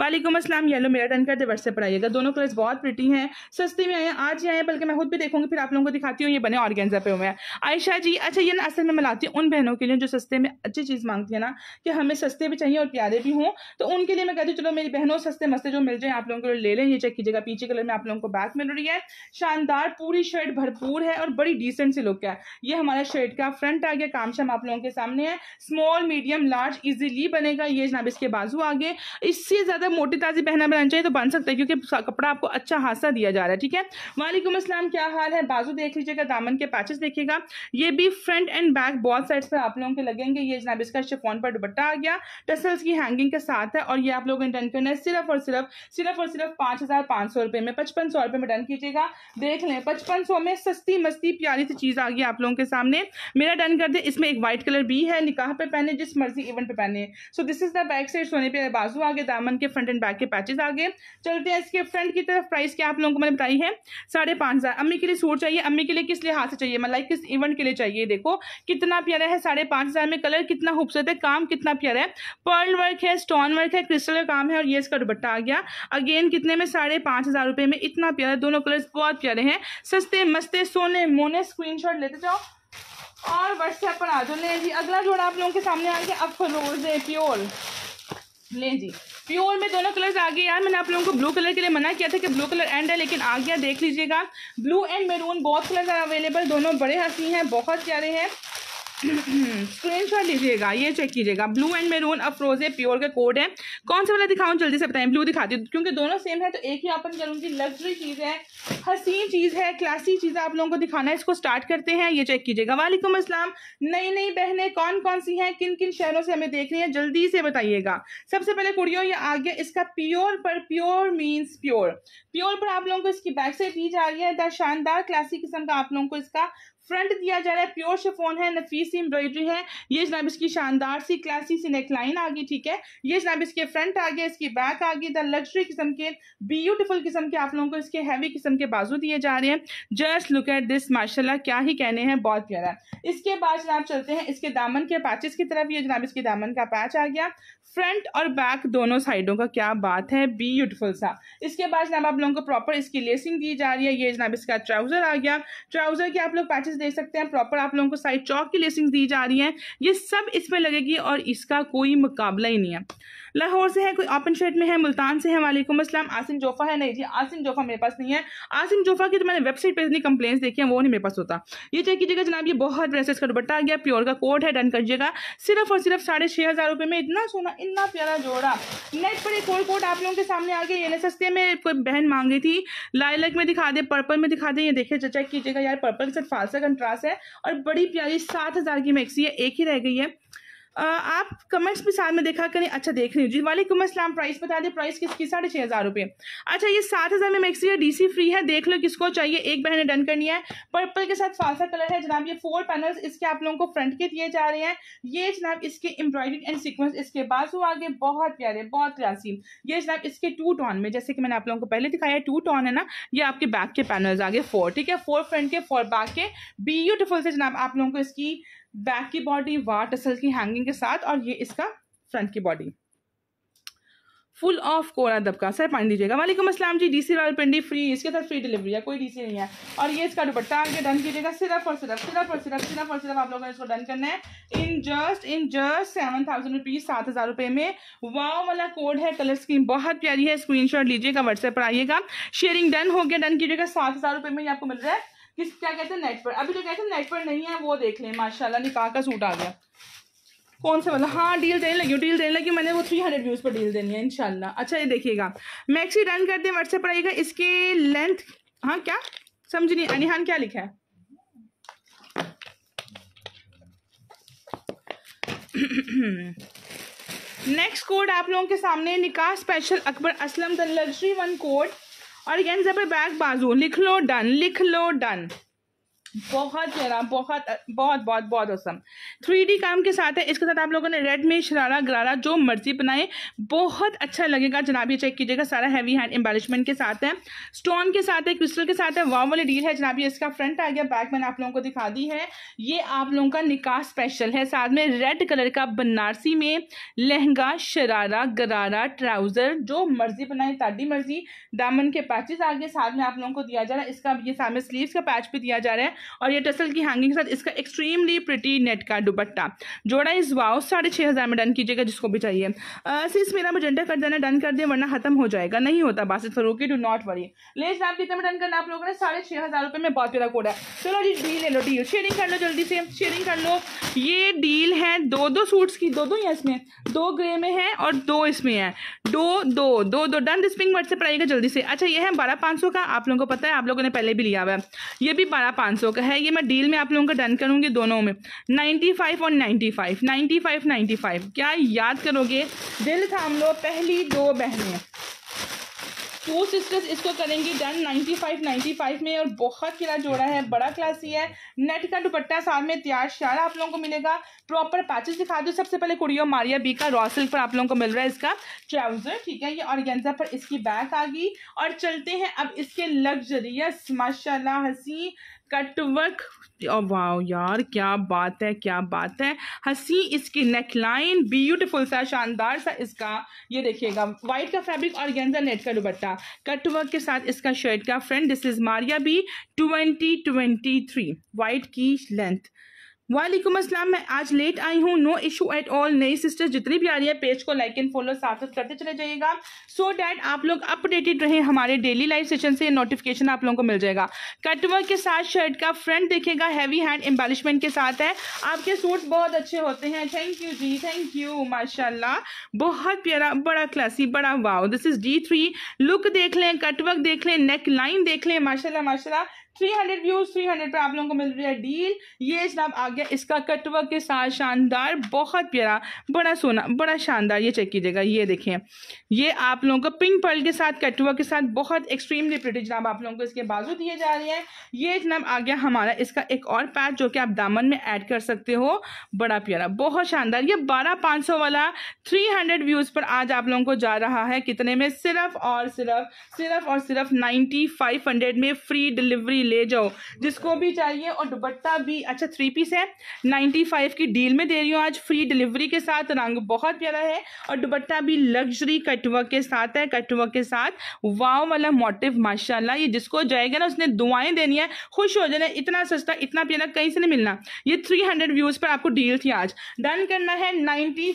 वालेकुम असलम येलो मेरा टन करते व्हाट्सएप पर आइएगा दोनों कलर्स बहुत प्रिटी हैं, सस्ते में आए आज ही आए बल्कि मैं खुद भी देखूँगी, फिर आप लोगों को दिखाती हूँ, ये बने ऑर्गेन्जा पे हुए हैं। आयशा जी अच्छा ये ना असल में मैं लाती हूँ उन बहनों के लिए जो सस्ते में अच्छी चीज़ मांगती है ना, कि हमें सस्ते भी चाहिए और प्यारे भी हों। तो उनके लिए मैं कहती हूँ, चलो मेरी बहनों, सस्ते मस्ते जो मिल जाए, आप लोगों को ले लें, ये चेक कीजिएगा, पीछे कलर में आप लोगों को बैक मिल रही है। शानदार, पूरी शर्ट भरपूर है और बड़ी डिसेंट सी लुक है। ये हमारा शर्ट का फ्रंट आ गया काम आप लोगों के सामने है। स्मॉल मीडियम लार्ज इजीली बनेगा। ये जनाब इसके बाजू आगे इससे ज़्यादा मोटी ताज़ी पहना बनाना चाहिए तो बन सकता है, क्योंकि कपड़ा आपको अच्छा हासा दिया जा रहा है, ठीक है? वालेकुम असलम क्या हाल है? बाजू देख लीजिएगा, दामन के पैचेस देखिएगा। ये भी फ्रंट एंड बैक बहुत साइड्स पर आप लोगों के लगेंगे। ये जनाब इसका शिफोन पर दुपट्टा आ गया। टसल्स की हैंगिंग के साथ है और ये आप लोगों ने डन करना है। सिर्फ़ और सिर्फ़ सिर्फ़ और सिर्फ़ पाँच हज़ार पाँच सौ रुपये में, पचपन सौ रुपये में डन कीजिएगा। देख लें, पचपन सौ में सस्ती मस्ती, प्यारी सी चीज़ आ गई आप लोगों के सामने। मेरा डन कर दे, इसमें एक वाइट कलर भी है, निकाह पे पहने, जिस मर्ज़ी इवेंट पे पहने। So this is the back side सोने पे बाजू आगे, दामन के फ्रंट एंड बैक के पैचेस आगे। चलते हैं इसके फ्रंट की तरफ़ प्राइस क्या आप लोगों को मैंने बताई है? साढ़े पाँच हज़ार। अम्मी के लिए सूट चाहिए, अम्मी के लिए किस लिहाज से चाहिए? मतलब किस इवेंट के लिए चाहिए? देखो, कितना प्यारा है, साढ़े पाँच हज़ार में कलर कितना खूबसूरत है, काम कितना प्यारा है। पर्ल वर्क है स्टोन वर्क है क्रिस्टल का काम है और ये इसका दुपट्टा आ गया। अगेन कितने में? साढ़े पाँच हज़ार रुपये में। इतना प्यारा, दोनों कलर्स बहुत प्यारे हैं। सस्ते, मस्ते, सोने, मोने स्क्रीनशॉट लेते जाओ। और व्हाट्सएप पर आ जाओ। ले जी, अगला जोड़ा आप लोगों के सामने आ गया। अफरोज प्योर ले जी। प्योर में दोनों कलर्स आ गए। यार, मैंने आप लोगों को ब्लू कलर के लिए मना किया था कि ब्लू कलर एंड है, लेकिन आ गया। देख लीजिएगा। ब्लू एंड मेरून बहुत कलर्स अवेलेबल दोनों बड़े हँसी हैं, बहुत प्यारे हैं। स्क्रीन शॉट लीजिएगा, ये चेक कीजिएगा। Blue and maroon Afrozeh pure का कोड है। कौन सा वाला दिखाऊँ? जल्दी से बताएँ। ब्लू दिखाती हूँ क्योंकि दोनों सेम है तो एक ही ओपन करूँगी। लग्जरी चीज़ है, हसीन चीज़ है क्लासी चीज़ है, आप लोगों को दिखाना है। इसको स्टार्ट करते हैं, ये चेक कीजिएगा। वालेकुम असलम नई नई बहनें कौन कौन सी हैं? किन किन शहरों से हमें देख रही हैं? जल्दी से बताइएगा। सबसे पहले कुड़ियों, ये आ गया इसका प्योर पर प्योर मीन्स प्योर प्योर पर आप लोगों को इसकी बैक साइड दी जा रही है। शानदार क्लासी किस्म का आप लोगों को इसका फ्रंट दिया जा रहा है, प्योर शिफोन है, नफीस एम्ब्रॉयडरी है। ये जनाब इसकी शानदार सी क्लासी सी नेकलाइन आ गई, ठीक है? ये जनाब इसके फ्रंट आ गया इसकी बैक आ गई द लग्जरी किस्म के ब्यूटीफुल किस्म के आप लोगों को इसके हैवी किस्म के बाजू दिए जा रहे हैं। जस्ट लुक एट दिस माशाल्लाह, क्या ही कहने हैं, बहुत प्यारा। इसके बाद जनाब चलते हैं, इसके दामन के पैचेस की तरफ़। ये जनाब इसके दामन का पैच आ गया। फ्रंट और बैक दोनों साइडों का क्या बात है? ब्यूटीफुल सा इसके बाद जनाब आप लोगों को प्रॉपर इसकी लेसिंग दी जा रही है। ये जनाब इसका ट्राउज़र आ गया। ट्राउज़र के आप लोग पैचेस देख सकते हैं। प्रॉपर आप लोगों को साइड चौक की लेसिंग दी जा रही है। ये सब इसमें लगेगी और इसका कोई मुकाबला ही नहीं है। लाहौर से है, कोई ओपन शर्ट में है, मुल्तान से है, वालेकुम अस्सलाम। आसिम जोफा है, नहीं जी, आसिम जोफा मेरे पास नहीं है। आसिम जोफा की तो मैंने वेबसाइट पर इतनी कंप्लेंट्स देखी हैं, वो नहीं मेरे पास होता। ये चेक कीजिएगा जनाब, ये बहुत प्रेसेस का दुपट्टा आ गया प्योर का कोट है डन करिएगा। सिर्फ़ और सिर्फ़ साढ़े छः हज़ार रुपये में इतना सोना, इतना प्यारा जोड़ा। नेट पर एक और कोट आप लोगों के सामने आ गया, ये सस्ते में कोई बहन मांग थी, लाइलक में दिखा दे पर्पल में दिखा दे, ये देखिए चेक कीजिएगा यार पर्पल के साथ फालसा कंट्रास्ट है, और बड़ी प्यारी सात हज़ार की मैक्सी है, एक ही रह गई है। आप कमेंट्स भी साथ में देखा करें। अच्छा देख रही हूँ। जी वालेकुम अस्सलाम प्राइस बता दें। प्राइस किसकी? साढ़े छः हज़ार रुपये अच्छा ये सात हज़ार में मैक्सी है डीसी फ्री है। देख लो किसको चाहिए। एक बहन ने डन करनी है। पर्पल के साथ फालसा कलर है। जनाब, ये फोर पैनल्स इसके आप लोगों को फ्रंट के दिए जा रहे हैं। ये जनाब इसके एम्ब्रॉयडरी एंड सिक्वेंस इसके बाजू आगे बहुत प्यारे, बहुत क्लासी ये जनाब इसके टू टॉन में, जैसे कि मैंने आप लोगों को पहले दिखाया टू टॉन है ना, ये आपके बैक के पैनल्स आगे फोर ठीक है? फोर फ्रंट के फोर बैक के। ब्यूटिफुल से जनाब आप लोगों को इसकी बैक की बॉडी वाट असल की हैंगिंग के साथ और ये इसका फ्रंट की बॉडी फुल ऑफ़ कोरा दबका सर पानी दीजिएगा। वालेकुम अस्सलाम जी डीसी रॉयल पिंडी फ्री इसके साथ फ्री डिलीवरी है, कोई डीसी नहीं है। और ये इसका दुपट्टा आगे डन कीजिएगा, सिर्फ़ और सिर्फ़ सिर्फ़ और सिर्फ़ सिर्फ़ और सिर्फ़ आप लोगों ने इसको डन करना है। In just in just seven thousand rupees सात हज़ार रुपये में। वाव वाला कोड है कलर स्कीम बहुत प्यारी है स्क्रीन लीजिएगा व्हाट्सएप पर आइएगा। शेयरिंग डन हो गया डन कीजिएगा, सात हज़ार में आपको मिल रहा है। किस, क्या कहते हैं नेट पर? अभी जो कहते हैं नेट पर नहीं है, वो देख लें, माशाल्लाह, निकाह का सूट आ गया। कौन सा वाला हाँ डील देने लगी डील देने लगी मैंने वो थ्री हंड्रेड व्यूज़ पर डील देनी है इनशाला अच्छा ये देखिएगा। मैक्सी डन कर दें, व्हाट्सएप पर आएगा इसके लेंथ हाँ क्या? समझ नहीं, अनिहान क्या लिखा है? नेक्स्ट कोड आप लोगों के सामने, निकाह special Akbar Aslam the luxury one code और गेंजा पे बैक बाजू। लिख लो डन लिख लो डन बहुत प्यारा बहुत बहुत बहुत बहुत औसम थ्री डी काम के साथ है, इसके साथ आप लोगों ने रेड में शरारा गरारा जो मर्ज़ी बनाए, बहुत अच्छा लगेगा, जनाब ये चेक कीजिएगा, सारा हैवी हैंड एम्बेलिशमेंट के साथ है। स्टोन के साथ है क्रिस्टल के साथ है वाव वाली डील है, जनाब ये इसका फ्रंट आ गया बैक मैंने आप लोगों को दिखा दी है। ये आप लोगों का निकाह स्पेशल है, साथ में रेड कलर का बनारसी में लहंगा शरारा गरारा ट्राउज़र जो मर्ज़ी बनाए ताड़ी मर्ज़ी दामन के पैचेस आगे साथ में आप लोगों को दिया जा रहा है, इसका ये सामने स्लीव का पैच भी दिया जा रहा है। और ये टसल की हैंगिंग के साथ इसका एक्सट्रीमली प्रिटी नेट का दुपट्टा। जोड़ा इस वाओ साढ़े छः हज़ार में डन कीजिएगा, जिसको भी चाहिए। सिर्फ़ मेरा मजेंटा कर देना डन कर दिया, वरना खत्म हो जाएगा। नहीं होता, Basit Farooqui do not worry less, आप कितने में डन करना आप लोगों ने साढ़े छः हज़ार रुपये में बहुत प्यारा कोड है। चलो जी डील ले लो डील शेयरिंग कर लो जल्दी से शेयरिंग कर लो। ये डील है दो दो सूट्स की, दो दो ही इसमें? दो ग्रे में है और दो इसमें है। दो दो दो दो। डन रिस्पिंग वर्ड से पड़ेगा जल्दी से। अच्छा ये है बारह पाँच सौ का, आप लोगों को पता है, आप लोगों ने पहले भी लिया हुआ है। ये भी बारह पाँच सौ का है, ये मैं डील में आप लोगों का डन करूँगी दोनों में। नाइन्टी फाइव और ninety five ninety five ninety five क्या याद करोगे? दिल थाम लो पहली दो बहनें। टू सिस्टर्स इसको करेंगी डन 95 95 में, और बहुत किला जोड़ा है, बड़ा क्लासी है। नेट का दुपट्टा साथ में तैयार शारा आप लोगों को मिलेगा। प्रॉपर पैचेस दिखा दो, सबसे पहले कुड़ियों मारिया बी का रॉ पर आप लोगों को मिल रहा है इसका। ट्राउज़र ठीक है, ये ऑर्गेन्जा पर इसकी बैक आ गई। और चलते हैं अब इसके लग्जरियस माशाला हसी कटवर्क। वाह यार, क्या बात है, क्या बात है। हँसी इसकी नेकलाइन ब्यूटीफुल सा, शानदार सा इसका। ये देखिएगा वाइट का फैब्रिक और गेंजा नेट का दुपट्टा। कटवर्क के साथ इसका शर्ट का friend this is Maria B twenty twenty three white की लेंथ वालेकुम अस्सलाम, मैं आज लेट आई हूँ। नो इशू एट ऑल नई सिस्टर्स जितनी भी आ रही है पेज को लाइक एंड फॉलो साथ साथ करते चले जाइएगा। सो so डैट आप लोग अपडेटेड रहे हमारे डेली लाइव सेशन से नोटिफिकेशन आप लोगों को मिल जाएगा। कटवर्क के साथ शर्ट का फ्रंट देखेगा हैवी हैंड एम्बेलिशमेंट के साथ है। आपके सूट बहुत अच्छे होते हैं। थैंक यू जी थैंक यू माशाल्लाह। बहुत प्यारा, बड़ा क्लासी बड़ा wow this is D three look देख लें कटवर्क देख लें नेक लाइन देख लें, माशाल्लाह माशाल्लाह। Three hundred views three hundred पे आप लोगों को मिल रही है डील ये जनाब आ गया इसका कटवर्क के साथ शानदार, बहुत प्यारा, बड़ा सोना, बड़ा शानदार, ये चेक कीजिएगा, ये देखें ये आप लोगों को पिंक पर्ल के साथ कटवर्क के साथ बहुत एक्सट्रीमली प्रिटी जनाब आप लोगों को इसके बाजू दिए जा रहे हैं. ये जनाब आ गया हमारा इसका एक और पैच जो कि आप दामन में ऐड कर सकते हो. बड़ा प्यारा, बहुत शानदार. ये बारह पाँच सौ वाला थ्री हंड्रेड व्यूज़ पर आज आप लोगों को जा रहा है. कितने में? सिर्फ़ और सिर्फ़ सिर्फ़ और सिर्फ़ नाइन्टी फाइव हंड्रेड में फ्री डिलीवरी भाई ले जाओ, जिसको भी चाहिए और दुपट्टा भी अच्छा थ्री पीस है। नाइन्टी फाइव की डील में दे रही हूँ आज फ्री डिलीवरी के साथ, रंग बहुत प्यारा है और दुपट्टा भी लग्जरी कटवर्क के साथ है कटवर्क के साथ। वाव वाला मोटिव माशाल्लाह, ये जिसको जाएगा ना, उसने दुआएँ देनी है, खुश हो जाना, इतना सस्ता, इतना प्यारा, कहीं से नहीं मिलना। ये थ्री व्यूज़ पर आपको डील थी आज। डन करना है नाइन्टी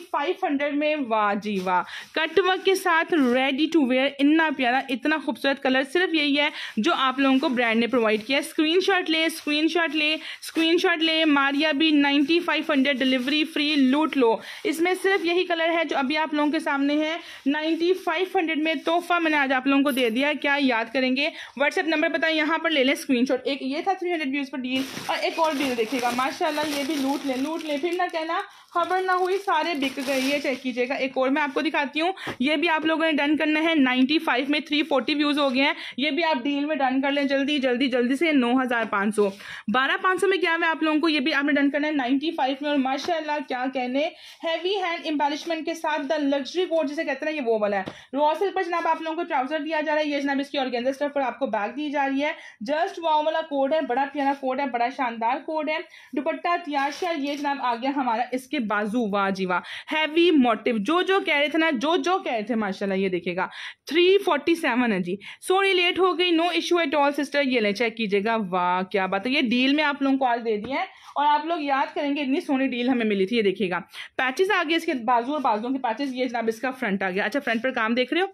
में। वाह जी वाह। कटवर्क के साथ रेडी टू वेयर इतना प्यारा, इतना खूबसूरत कलर सिर्फ़ यही है, जो आप लोगों को ब्रांड ने प्रोवाइड किया स्क्रीन शॉट ले स्क्रीन शॉट ले स्क्रीन शॉट ले मारिया भी ninety five hundred delivery free लूट लो इसमें सिर्फ़ यही कलर है जो अभी आप लोगों के सामने है। नाइन्टी फाइव हंड्रेड में तोहफा मैंने आज आप लोगों को दे दिया क्या याद करेंगे? व्हाट्सएप नंबर बताएँ यहाँ पर ले लें स्क्रीनशॉट एक, ये था थ्री हंड्रेड व्यूज़ पर डील और एक और डील देखिएगा। माशाल्लाह, ये भी लूट ले लूट ले। फिर ना कहना खबर ना हुई, सारे बिक गए ये चेक कीजिएगा। एक और मैं आपको दिखाती हूँ, ये भी आप लोगों ने डन करना है नाइन्टी फाइव में थ्री फोर्टी व्यूज़ हो गए हैं। ये भी आप डील में डन कर लें, जल्दी जल्दी जल्दी से नौ हज़ार पाँच सौ। बारह पाँच सौ में क्या है आप लोगों को, ये भी आपने डन करना है नाइन्टी फाइव में। और माशाल्लाह, क्या कहने? हैवी हैंड एम्बेलिशमेंट के साथ द लग्जरी कोट जिसे कहते हैं ये वो वाला है। रॉसल पर जनाब आप लोगों को ट्राउज़र दिया जा रहा है, ये जनाब इसकी ऑर्गेंजर स्टफ़ पर आपको बैग दी जा रही है। जस्ट वो वाला कोड है, बड़ा प्यारा कोड है, बड़ा शानदार कोड है। दुपट्टा तियाशा ये जनाब आ गया हमारा इसके बाजू, वाह जी वाह। हैवी मोटिव जो जो कह रहे थे ना, जो जो कह रहे थे, माशाल्लाह, ये देखिएगा थ्री फोर्टी सेवन है जी। सोनी लेट हो गई no issue at all sister ये ले चेक कीजिएगा। वाह, क्या बात है। ये डील में आप लोगों को आज दे दी है। और आप लोग याद करेंगे, इतनी सोनी डील हमें मिली थी, ये देखिएगा पैचेस आ गए इसके बाजू और बाजुओं के पैचेस ये जनाब इसका फ्रंट आ गया। अच्छा फ्रंट पर काम देख रहे हो?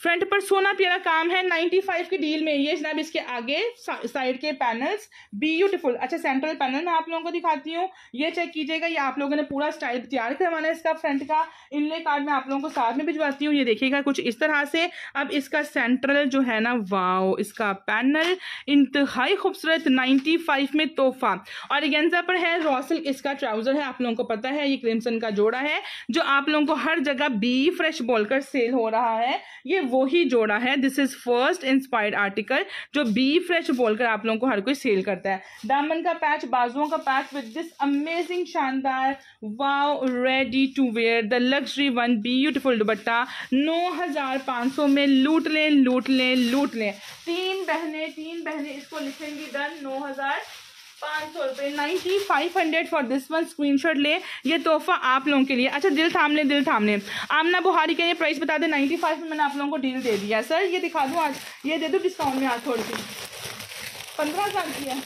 फ्रंट पर सोना प्यारा काम है 95 की डील में ये जनाब इसके आगे साइड के पैनल्स ब्यूटीफुल अच्छा सेंट्रल पैनल मैं आप लोगों को दिखाती हूँ। ये चेक कीजिएगा, ये आप लोगों ने पूरा स्टाइल तैयार करवाना है इसका फ्रंट का। इनले कार्ड मैं आप लोगों को साथ में भिजवाती हूँ, ये देखिएगा कुछ इस तरह से। अब इसका सेंट्रल जो है ना वाओ इसका पैनल इंतहाई खूबसूरत नाइन्टी में तोहफा। और गेंजा पर है रॉसल इसका ट्राउज़र है, आप लोगों को पता है, ये क्रिम्सन का जोड़ा है, जो आप लोगों को हर जगह बी फ्रेश बोलकर सेल हो रहा है। ये वो ही जोड़ा है। This is first inspired article जो बी फ्रेश बोलकर आप लोगों को हर कोई सेल करता है। दामन का पैच बाजुओं का पैच विद दिस अमेजिंग शानदार wow ready to wear the luxury one beautiful दुपट्टा। नौ हज़ार पाँच सौ में लूट लें लूट लें लूट लें। तीन बहनें तीन बहनें इसको लिखेंगी डन। नौ हज़ार पाँच सौ रुपये ninety five hundred for this one screenshot ले। ये तोहफा आप लोगों के लिए। अच्छा दिल थाम ले दिल थाम ले आमना बुहारी के लिए प्राइस बता दें, नाइन्टी फाइव में मैंने आप लोगों को डील दे दिया। सर, ये दिखा दूँ आज। ये दे दूँ डिस्काउंट में आज थोड़ी सी। पंद्रह हज़ार की है।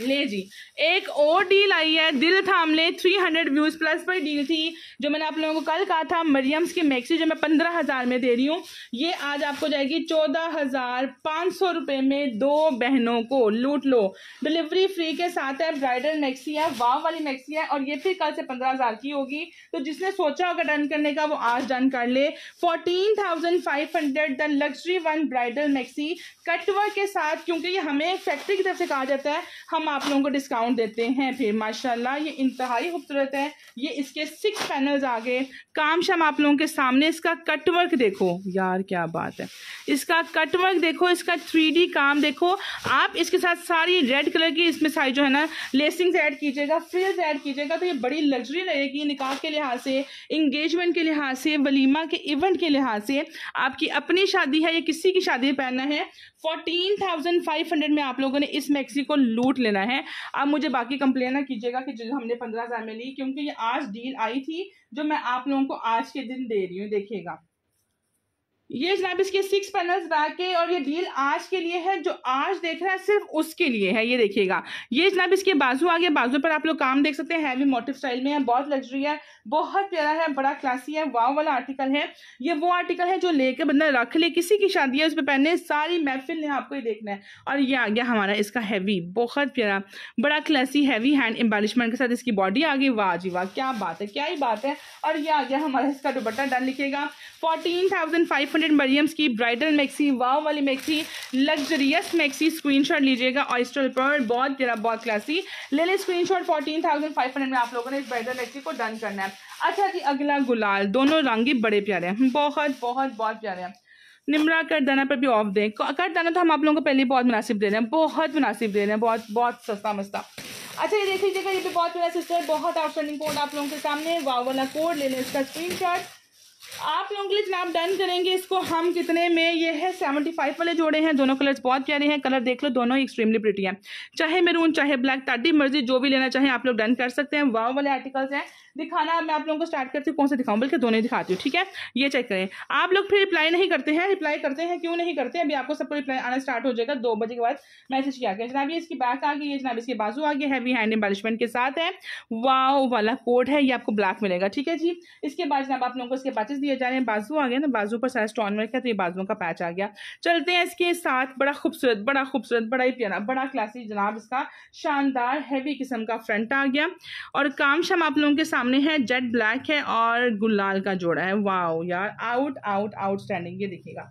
ले जी। एक और डील आई है, दिल थाम ले थ्री हंड्रेड व्यूज़ प्लस पर डील थी, जो मैंने आप लोगों को कल कहा था, मरियम्स की मैक्सी जो मैं पंद्रह हज़ार में दे रही हूँ। ये आज आपको जाएगी चौदह हज़ार पाँच सौ रुपये में दो बहनों को, लूट लो। डिलीवरी फ्री के साथ है ब्राइडल मैक्सी है वाव वाली मैक्सी है, और ये फिर कल से पंद्रह हज़ार की होगी। तो जिसने सोचा होगा डन करने का, वो आज डन कर ले। Fourteen thousand five hundred the luxury one bridal maxi cutwork के साथ, क्योंकि ये हमें फैक्ट्री की तरफ़ से कहा जाता है, हम आप लोगों को डिस्काउंट देते हैं, फिर माशाल्लाह ये इंतहाई खूबसूरत है। ये इसके सिक्स पैनल्स आ गए काम शाम आप लोगों के सामने इसका कटवर्क देखो। यार, क्या बात है। इसका कटवर्क देखो, इसका थ्री काम देखो। आप इसके साथ सारी रेड कलर की इसमें सारी जो है ना लेसिंग्स ऐड कीजिएगा फ्रिल्स ऐड कीजिएगा तो ये बड़ी लग्जरी रहेगी निकाह के लिहाज से इंगेजमेंट के लिहाज से, वलीमा के इवेंट के लिहाज से। आपकी अपनी शादी है, या किसी की शादी पहनना है फोर्टीन थाउज़ेंड फाइव हंड्रेड में आप लोगों ने इस मैक्सी को लूट लेना है। अब मुझे बाकी कंप्लेन ना कीजिएगा कि जो हमने पंद्रह हज़ार में ली, क्योंकि ये आज डील आई थी, जो मैं आप लोगों को आज के दिन दे रही हूँ, देखिएगा। ये जनाब इसके सिक्स पैनल्स बैक के और ये डील आज के लिए है, जो आज देख रहा है सिर्फ़ उसके लिए है, ये देखिएगा। ये जनाब इसके बाजू आ गया बाजू पर आप लोग काम देख सकते हैं हैवी मोटिव स्टाइल में है, बहुत लग्जरी है, बहुत प्यारा है, बड़ा क्लासी है वाव वाला आर्टिकल है। ये वो आर्टिकल है जो लेके बंदा रख ले, किसी की शादी है, उस पर पहने सारी महफिल ने आपको ये देखना है। और ये आ गया हमारा इसका हैवी बहुत प्यारा, बड़ा क्लासी हैवी हैंड एम्बेलिशमेंट के साथ इसकी बॉडी आ गई। वाह जी वाह, क्या बात है, क्या ही बात है। और ये आ गया हमारा इसका दुपट्टा डन लिखेगा। Fourteen thousand five hundred Maryam's की ब्राइडल मैक्सी वाव वाली मैक्सी, लग्जरियस मैक्सी स्क्रीनशॉट लीजिएगा ऑयस्टर पर। बहुत प्यारा, बहुत क्लासी ले ले screenshot fourteen thousand five hundred में आप लोगों ने इस ब्राइडल मैक्सी को डन करना है। अच्छा जी, अगला गुलाल। दोनों रंग ही बड़े प्यारे हैं। बहुत बहुत बहुत प्यारे हैं। निमरा कर दाना पर भी ऑफ़ दें। कर दाना तो हम आप लोगों को पहले बहुत मुनासिब दे रहे हैं। बहुत मुनासिब दे रहे हैं। बहुत बहुत सस्ता मस्ता। अच्छा ये देख लीजिएगा, ये भी बहुत प्यारा सिस्टर बहुत आउटस्टैंडिंग कोड आप लोगों के सामने। वाव वाला कोड ले लें इसका स्क्रीन आप लोगों के लिए जनाब डन करेंगे इसको। हम कितने में? ये है सेवेंटी फाइव वाले जोड़े हैं। दोनों कलर्स बहुत प्यारे हैं। कलर देख लो, दोनों एक्सट्रीमली प्रिटी हैं। चाहे मेरून चाहे ब्लैक ताटी मर्ज़ी जो भी लेना चाहे आप लोग डन कर सकते हैं। वाव वाले आर्टिकल्स हैं। दिखाना, मैं आप लोगों को स्टार्ट करती हूँ, कौन सा दिखाऊँ? बल्कि दोनों दिखाती हूँ, ठीक है? ये चेक करें। आप लोग फिर रिप्लाई नहीं करते हैं रिप्लाई करते हैं, क्यों नहीं करते? अभी आपको सबको रिप्लाई आना स्टार्ट हो जाएगा, दो बजे के बाद मैसेज किया गया। जनाब, ये इसकी बैक आ गई है, जनाब, इसके बाजू आ गई हैवी हैंड एम्बेलिशमेंट के साथ है। वाओ वाला कोड है, ये आपको ब्लैक मिलेगा, ठीक है जी? इसके बाद जनाब, आप लोगों को इसके पैचेस दिए जा रहे हैं, बाजू आ गए ना, बाजू पर सारा स्टोन वर्क है तो ये बाजुओं का पैच आ गया। चलते हैं इसके साथ, बड़ा खूबसूरत बड़ा खूबसूरत, बड़ा ही प्यारा, बड़ा क्लासी जनाब इसका, शानदार हैवी किस्म का फ्रंट आ गया। और काम शाम आप लोगों के सामने है जेट ब्लैक है और गुलाल का जोड़ा है। वाओ यार आउट आउट आउटस्टैंडिंग ये देखिएगा।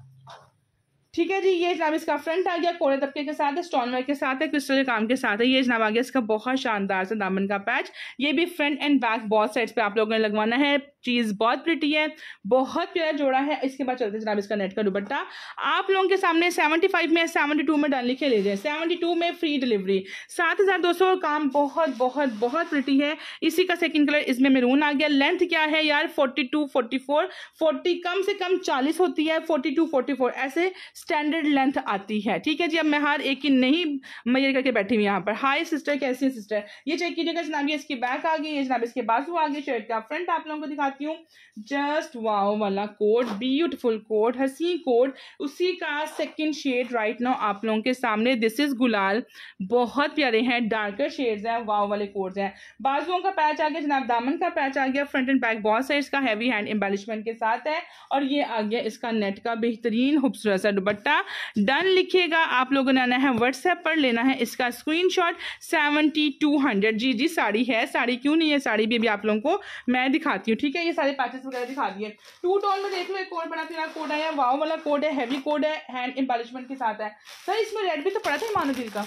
ठीक है जी, ये जनाब इसका फ्रंट आ गया, कोरे तबके के साथ है स्टोन वर्क के साथ है क्रिस्टल काम के साथ है। ये जनाब आ गया इसका बहुत शानदार सा दामन का पैच ये भी फ्रंट एंड बैक बहुत साइड पे आप लोगों ने लगवाना है। चीज़ बहुत प्रिटी है, बहुत प्यारा जोड़ा है। इसके बाद चलते जनाब इसका नेट का दुबट्टा आप लोगों के सामने सेवेंटी फाइव में सेवेंटी टू में डाल लिखे ले जाए। सेवेंटी टू में फ्री डिलीवरी सात हज़ार दो सौ काम बहुत बहुत बहुत प्रिटी है। इसी का सेकंड कलर इसमें मेरून आ गया। लेंथ क्या है यार? Forty two forty four forty कम से कम चालीस होती है। फोर्टी टू फोर्टी फोर ऐसे स्टैंडर्ड लेंथ आती है। ठीक है जी, अब मैं हर एक की नहीं मैयर करके बैठी हुई यहाँ पर। हाई सिस्टर कैसी है सिस्टर ये चेक कीजिएगा जनाब, ये इसकी बैक आ गई, ये जनाब इसके बाजू आ गई। शर्ट का फ्रंट आप लोगों को दिखाती हूँ। जस्ट वाओ वाला कोड ब्यूटीफुल कोड हसी कोड उसी का सेकंड शेड राइट नाउ आप लोगों के सामने। दिस इज़ गुलाल। बहुत प्यारे हैं डार्कर शेड्स हैं वाओ वाले कोड्स हैं। बाजुओं का पैच आ गया, जनाब दामन का पैच आ गया फ्रंट एंड बैक बहुत साइड का हैवी हैंड एम्बेलिशमेंट के साथ है, और ये आ गया इसका नेट का बेहतरीन खूबसूरत सा दुपट्टा। डन लिखिएगा आप लोगों ने आना है व्हाट्सएप पर, लेना है इसका screenshot seventy two hundred जी जी, साड़ी है, साड़ी क्यों नहीं है? साड़ी भी अभी आप लोगों को मैं दिखाती हूँ, ठीक है? ये सारे पैचेस वगैरह दिखा दिए। टू टोन में देख लो, एक कोड बना, तेरा कोड है वाव वाला कोड है हैवी कोड है हैंड एम्बालिशमेंट के साथ है। सर, इसमें रेड भी तो पड़ा था मानो दिल का।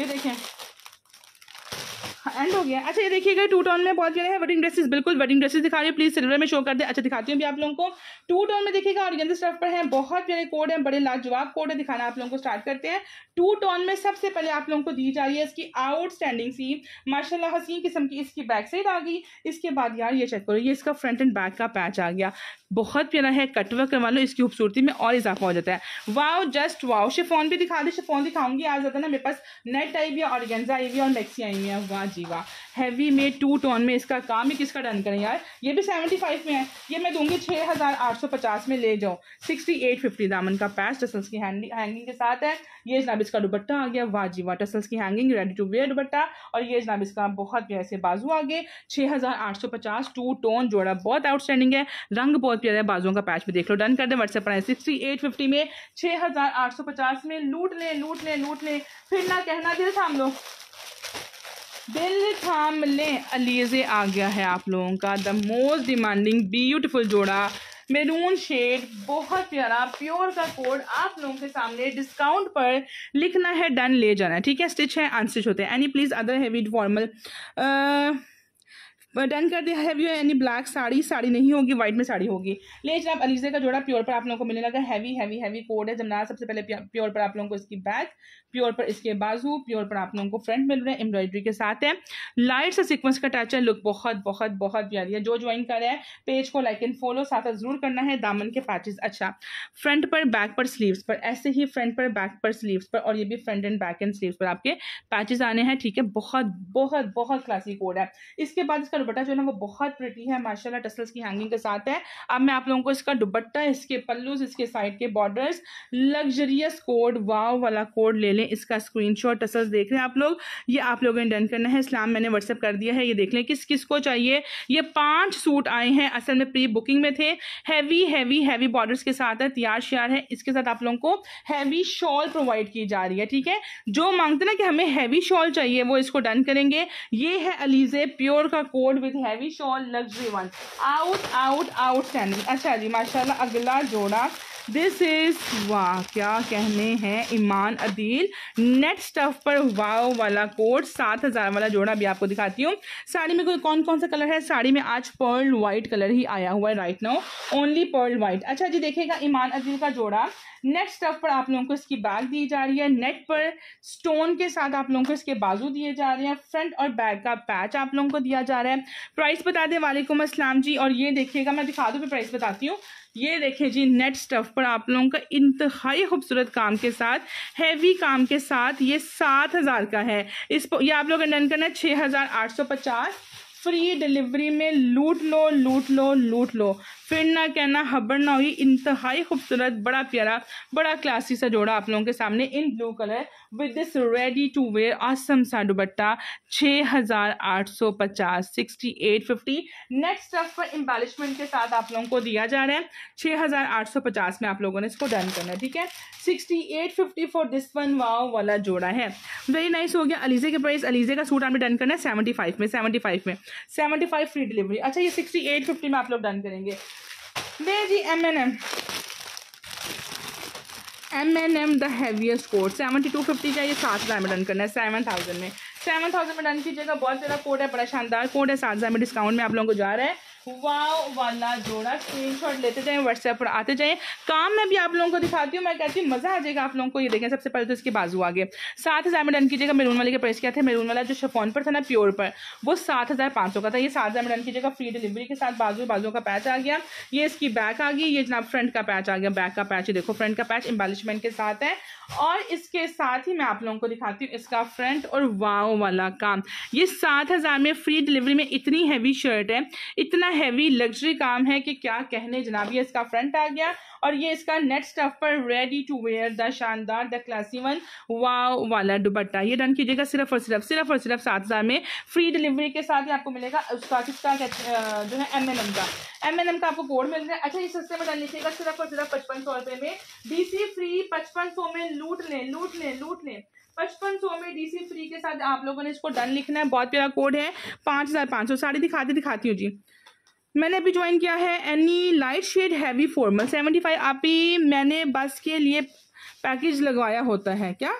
ये देखें। एंड हो गया। अच्छा ये देखिएगा टू टोन में बहुत प्यारे हैं वेडिंग ड्रेसेस बिल्कुल वेडिंग ड्रेसेस दिखा रही है प्लीज़ सिल्वर में शो कर दे। अच्छा दिखाती हूँ भी आप लोगों को। टू टोन में देखिएगा और गेंदे स्टफ़ पर है, बहुत प्यारे कोड है, बड़े लाजवाब कोड है, दिखाना आप लोगों को स्टार्ट करते हैं। टू टोन में सबसे पहले आप लोगों को दी जा रही है इसकी आउटस्टैंडिंग सी माशाल्लाह, हसीन किस्म की इसकी बैक साइड आ गई। इसके बाद यार, ये चेक करो, ये इसका फ्रंट एंड बैक का पैच आ गया। बहुत प्यारा है कटवर्क करवा लो, इसकी खूबसूरती में और इजाफा हो जाता है। वाओ जस्ट वाओ शिफोन भी दिखा दे, शिफोन दिखाऊँगी, आज ज़्यादा ना मेरे पास नेट आई हुई है और गेंजा आई हुई है और मैक्सी आई हुई है। वाह जी वाह हैवी में टू टोन में इसका काम ही किसका डन करें यार? ये भी सेवेंटी फाइव में है। ये मैं दूँगी छः हज़ार आठ सौ पचास में ले जाओ सिक्सटी एट फिफ्टी दामन का पैच टसल्स की हैंगिंग के साथ है। ये जनाब इसका दुपट्टा आ गया। वाह जी वाह टसल्स की हैंगिंग रेडी टू वेयर दुपट्टा। और ये जनाब इसका बहुत प्यारे बाजू आ गए छः हज़ार आठ सौ पचास टू टोन जोड़ा बहुत आउटस्टैंडिंग है। रंग बहुत प्यारा है। बाजुओं का पैच भी देख लो। डन कर दे। व्हाट्सएप पर सिक्सटी एट फिफ्टी में छः हज़ार आठ सौ पचास में लूट लें लूट लें लूट लें। फिर ना कहना दिल थाम लो। दिल थाम लें अलीजे आ गया है आप लोगों का। द मोस्ट डिमांडिंग ब्यूटीफुल जोड़ा। मेरून शेड बहुत प्यारा प्योर का कोड आप लोगों के सामने डिस्काउंट पर लिखना है डन ले जाना है। ठीक है स्टिच है अनस्टिच होते हैं। Any please other heavy formal done कर दिया हैवी यानी ब्लैक साड़ी? साड़ी नहीं होगी व्हाइट में साड़ी होगी। ले जनाब अलीजे का जोड़ा प्योर पर आप लोगों को मिलने लगा। हैवी हैवी हैवी कोड है। जमनार सबसे पहले प्योर पर आप लोगों को इसकी बैक प्योर पर इसके बाजू प्योर पर आप लोगों को फ्रंट मिल रहे हैं। एम्ब्रॉयडरी के साथ है। लाइट सा सिक्वेंस का टच है। लुक बहुत बहुत बहुत प्यारी है। जो ज्वाइन कर रहे हैं पेज को लाइक एंड फॉलो साथ ज़रूर करना है। दामन के पैचेज अच्छा। फ्रंट पर बैक पर स्लीव्स पर। ऐसे ही फ्रंट पर बैक पर स्लीव्स पर और ये भी front and back and sleeves पर आपके पैचेज आने हैं। ठीक है? बहुत बहुत बहुत क्लासिक कोड है। इसके बाद इसका दुपट्टा जो है वो बहुत प्रिटी है, माशाल्लाह टसल्स की हैंगिंग के साथ है। अब मैं आप लोगों को इसका दुपट्टा, इसके पल्लूज इसके साइड के बॉर्डर्स लग्जरियस कोड वाव वाला कोड ले लें। इसका स्क्रीनशॉट टसल्स देख रहे हैं आप लोग। ये आप लोगों ने डन करना है। इस्लाम मैंने व्हाट्सएप कर दिया है। ये देख लें, किस किस को चाहिए? ये पाँच सूट आए हैं। असल में प्री बुकिंग में थे। हैवी हैवी हैवी बॉर्डर्स के साथ है। तैयार श्यार है। इसके साथ आप लोगों को हैवी शॉल प्रोवाइड की जा रही है, ठीक है? जो मांगते ना कि हमें हैवी शॉल चाहिए, वो इसको डन करेंगे। ये है अलीजे प्योर का code with heavy shawl luxury one out out out sandal अच्छा जी माशाल्लाह अगला जोड़ा दिस इज़ वाह, क्या कहने हैं ईमान अदील। नेट स्टफ़ पर वाव वाला कोट सात हज़ार वाला जोड़ा भी आपको दिखाती हूँ। साड़ी में कोई कौन कौन सा कलर है? साड़ी में आज पर्ल वाइट कलर ही आया हुआ है right now only pearl white अच्छा जी देखेगा ईमान अदील का जोड़ा। नेट स्टफ़ पर आप लोगों को इसकी बैग दी जा रही है। नेट पर स्टोन के साथ आप लोगों को इसके बाजू दिए जा रहे हैं। फ्रंट और बैक का पैच आप लोगों को दिया जा रहा है। प्राइस बता दें वालेकुम अस्सलाम जी। और ये देखिएगा, मैं दिखा दूँ, फिर प्राइस बताती हूँ। ये देखें जी नेट स्टफ़ पर आप लोगों का इंतहाई खूबसूरत काम के साथ हैवी काम के साथ ये सात हज़ार का है। इस ये आप लोग डन करना है छः हज़ार आठ सौ पचास। फ्री डिलीवरी में लूट लो लूट लो लूट लो। फिर ना कहना हबर ना हुई, इंतहाई खूबसूरत, बड़ा प्यारा, बड़ा क्लासी सा जोड़ा आप लोगों के सामने in blue colour with this ready to wear awesome सा दुबट्टा छः हज़ार आठ सौ पचास sixty eight fifty next stuff पर एम्बेलिशमेंट के साथ आप लोगों को दिया जा रहा है छः हज़ार आठ सौ पचास में आप लोगों ने इसको डन करना है, ठीक है? Sixty eight fifty for this one wow वाला जोड़ा है। वेरी नाइस हो गया। अलीजे के प्राइस अलीजे का सूट आपने डन करना है सेवेंटी फाइव में सेवेंटी फाइव में। सेवेंटी फाइव फ्री डिलीवरी अच्छा ये सिक्सटी एट फिफ्टी में आप लोग डन करेंगे। ले जी M N M M N M the heaviest code seventy two fifty का ये सात हज़ार में डन करना है सेवन थाउज़ेंड में। सेवन थाउज़ेंड में डन कीजिएगा, बहुत ज़्यादा कोड है बड़ा शानदार कोड है, सात हज़ार में डिस्काउंट में आप लोगों को जा रहा है। वाला जोड़ा स्क्रीनशॉट लेते जाएँ व्हाट्सएप पर आते जाएँ। काम में भी आप लोगों को दिखाती हूँ, मैं कहती हूँ, मज़ा आ जाएगा आप लोगों को, ये देखें, सबसे पहले तो इसके बाजू आगे। सात हज़ार में डन कीजिएगा मेरून वाले के प्राइस क्या थे? मेरून वाला जो शफोन पर था ना प्योर पर, वो सात हज़ार पाँच सौ का था। ये सात हज़ार में डन कीजिएगा फ्री डिलीवरी के साथ बाजू बाजू का पैच आ गया। ये इसकी बैक आ गई, ये जनाब फ्रंट का पैच आ गया। बैक का पैच देखो फ्रंट का पैच एम्बेलिशमेंट के साथ है। और इसके साथ ही मैं आप लोगों को दिखाती हूँ इसका फ्रंट और वाव वाला काम। ये सात हज़ार में फ्री डिलीवरी में इतनी हैवी शर्ट है, इतना हैवी लग्जरी काम है कि क्या कहने जनाब, ये इसका फ्रंट आ गया और ये इसका नेट स्टफ़ पर रेडी टू वेयर द शानदार द क्लासी वन वाव वाला दुपट्टा। ये डन कीजिएगा सिर्फ़ और सिर्फ़ सिर्फ़ और सिर्फ़ सात हज़ार में। फ्री डिलीवरी के साथ ही आपको मिलेगा उसका, किसका जो है एम एन एम का। एम एन एम का आपको कोड मिल रहा है। अच्छा ये सस्ते में डन लीजिएगा सिर्फ़ और सिर्फ़ पचपन सौ रुपये में। डीसी फ्री पचपन सौ में लूट लें लूट लें लूट लें। पचपन सौ में डीसी फ्री के साथ आप लोगों ने इसको डन लिखना है। बहुत प्यारा कोड है। पाँच हज़ार पाँच सौ। साड़ी दिखाती दिखाती हूँ जी। मैंने अभी ज्वाइन किया है any light shade heavy formal seventy five आप ही मैंने बस के लिए पैकेज लगवाया होता है, क्या?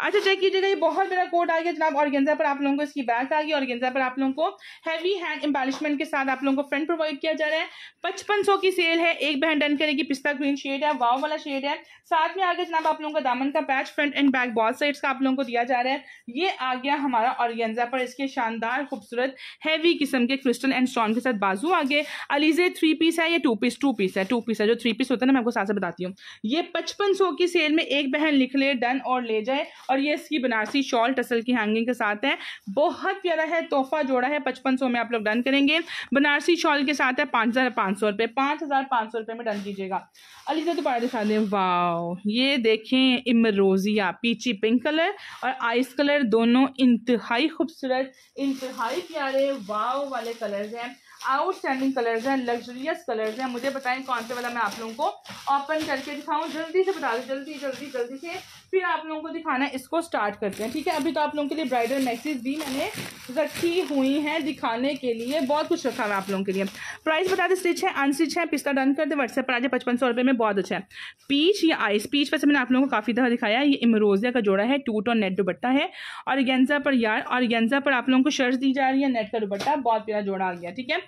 अच्छा चेक कीजिएगा, ये बहुत बड़ा कोट आ गया जनाब ऑर्गेंजा पर। आप लोगों को इसकी बैक आ गई। ऑर्गेंजा पर आप लोगों को हैवी हैंड एम्बेलिशमेंट के साथ आप लोगों को फ्रंट प्रोवाइड किया जा रहा है। पचपन सौ की सेल है। एक बहन डन करेगी पिस्ता ग्रीन शेड है वाव वाला शेड है। साथ में आगे जनाब आप लोगों का दामन का पैच फ्रंट एंड बैक बॉल साइड्स का आप लोगों को दिया जा रहा है। ये आ गया हमारा ऑर्गेंजा पर। इसके शानदार, खूबसूरत हैवी किस्म के क्रिस्टल एंड स्टोन के साथ बाजू आगे। अलीजे थ्री पीस है, या टू पीस टू पीस है टू पीस है। जो थ्री पीस होता है ना, मैं आपको साथ से बताती हूँ। ये पचपन सौ की सेल में एक बहन लिख ले डन और ले जाए। और ये इसकी बनारसी शॉल टसल की हैंगिंग के साथ है। बहुत प्यारा है, तोहफा जोड़ा है, पचपन सौ में आप लोग डन करेंगे। बनारसी शॉल के साथ है पाँच हज़ार पाँच सौ रुपये पाँच हज़ार पाँच सौ रुपये में डन कीजिएगा। अली से दोबारा दिखा दें, वाओ, ये देखें इमरोजिया पीची पिंक कलर और आइस कलर दोनों इंतहाई खूबसूरत, इंतहाई प्यारे वाव वाले कलर्स हैं। आउटस्टैंडिंग कलर्स हैं, लग्जरियस कलर्स हैं। मुझे बताएँ कौन से वाला मैं आप लोगों को ओपन करके दिखाऊँ। जल्दी से बता दो, जल्दी जल्दी जल्दी से फिर आप लोगों को दिखाना है, इसको स्टार्ट करते हैं, ठीक है? अभी तो आप लोगों के लिए ब्राइडल मैक्सीज भी मैंने रखी हुई हैं दिखाने के लिए, बहुत कुछ रखा हुआ है आप लोगों के लिए। प्राइस बता दें स्टिच है अनस्टिच है पिस्ता डन कर दे व्हाट्सएप पर आ जाए, पचपन सौ रुपये में बहुत अच्छा है। पीच या आइस पीच वैसे मैंने आप लोगों को काफ़ी तरह दिखाया ये इमरोजिया का जोड़ा है टूट और नेट दुबट्टा है। और गेंजा पर यार और गेंजा पर आप लोगों को शर्ट दी जा रही है नेट का दुबट्टा बहुत प्यारा जोड़ा आ गया, ठीक है?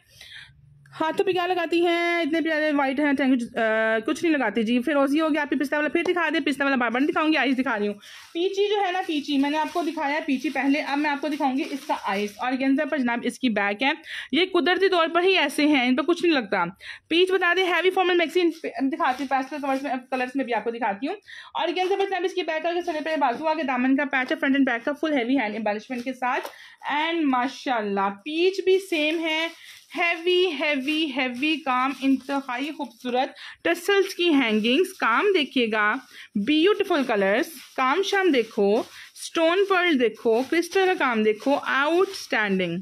हाथों पे क्या लगाती हैं? इतने प्यारे वाइट हैं थैंक यू कुछ नहीं लगाती जी। फिर रोजी हो गया, आपकी पिस्ता वाला फिर दिखा दे, पिस्ता वाला बार बार दिखाऊँगी आइस दिखा रही हूँ। पीची जो है ना, पीची, मैंने आपको दिखाया है पीची पहले, अब मैं आपको दिखाऊँगी इसका आइस और गेंजा पर जनाब इसकी बैक है। ये कुदरती तौर पर ही ऐसे हैं, इन पर कुछ नहीं लगता। पीच बता दें हैवी फॉर्मल मैक्सिन दिखाती हूँ पेस्टल कलर्स में कलर्स में भी आपको दिखाती हूँ। और गेंजा पर जनाब इसकी बैक आगे सर पे बाजू आगे, दामन का पैच है फ्रंट एंड बैक का फुल हैवी हैंड एम्बेलिशमेंट के साथ। एंड माशाला पीच भी सेम है। हैवी हैवी हैवी काम इंतहाई खूबसूरत टसल्स की हैंगिंग्स काम देखिएगा ब्यूटीफुल कलर्स काम शाम देखो स्टोन पर्ल देखो क्रिस्टल का काम देखो आउटस्टैंडिंग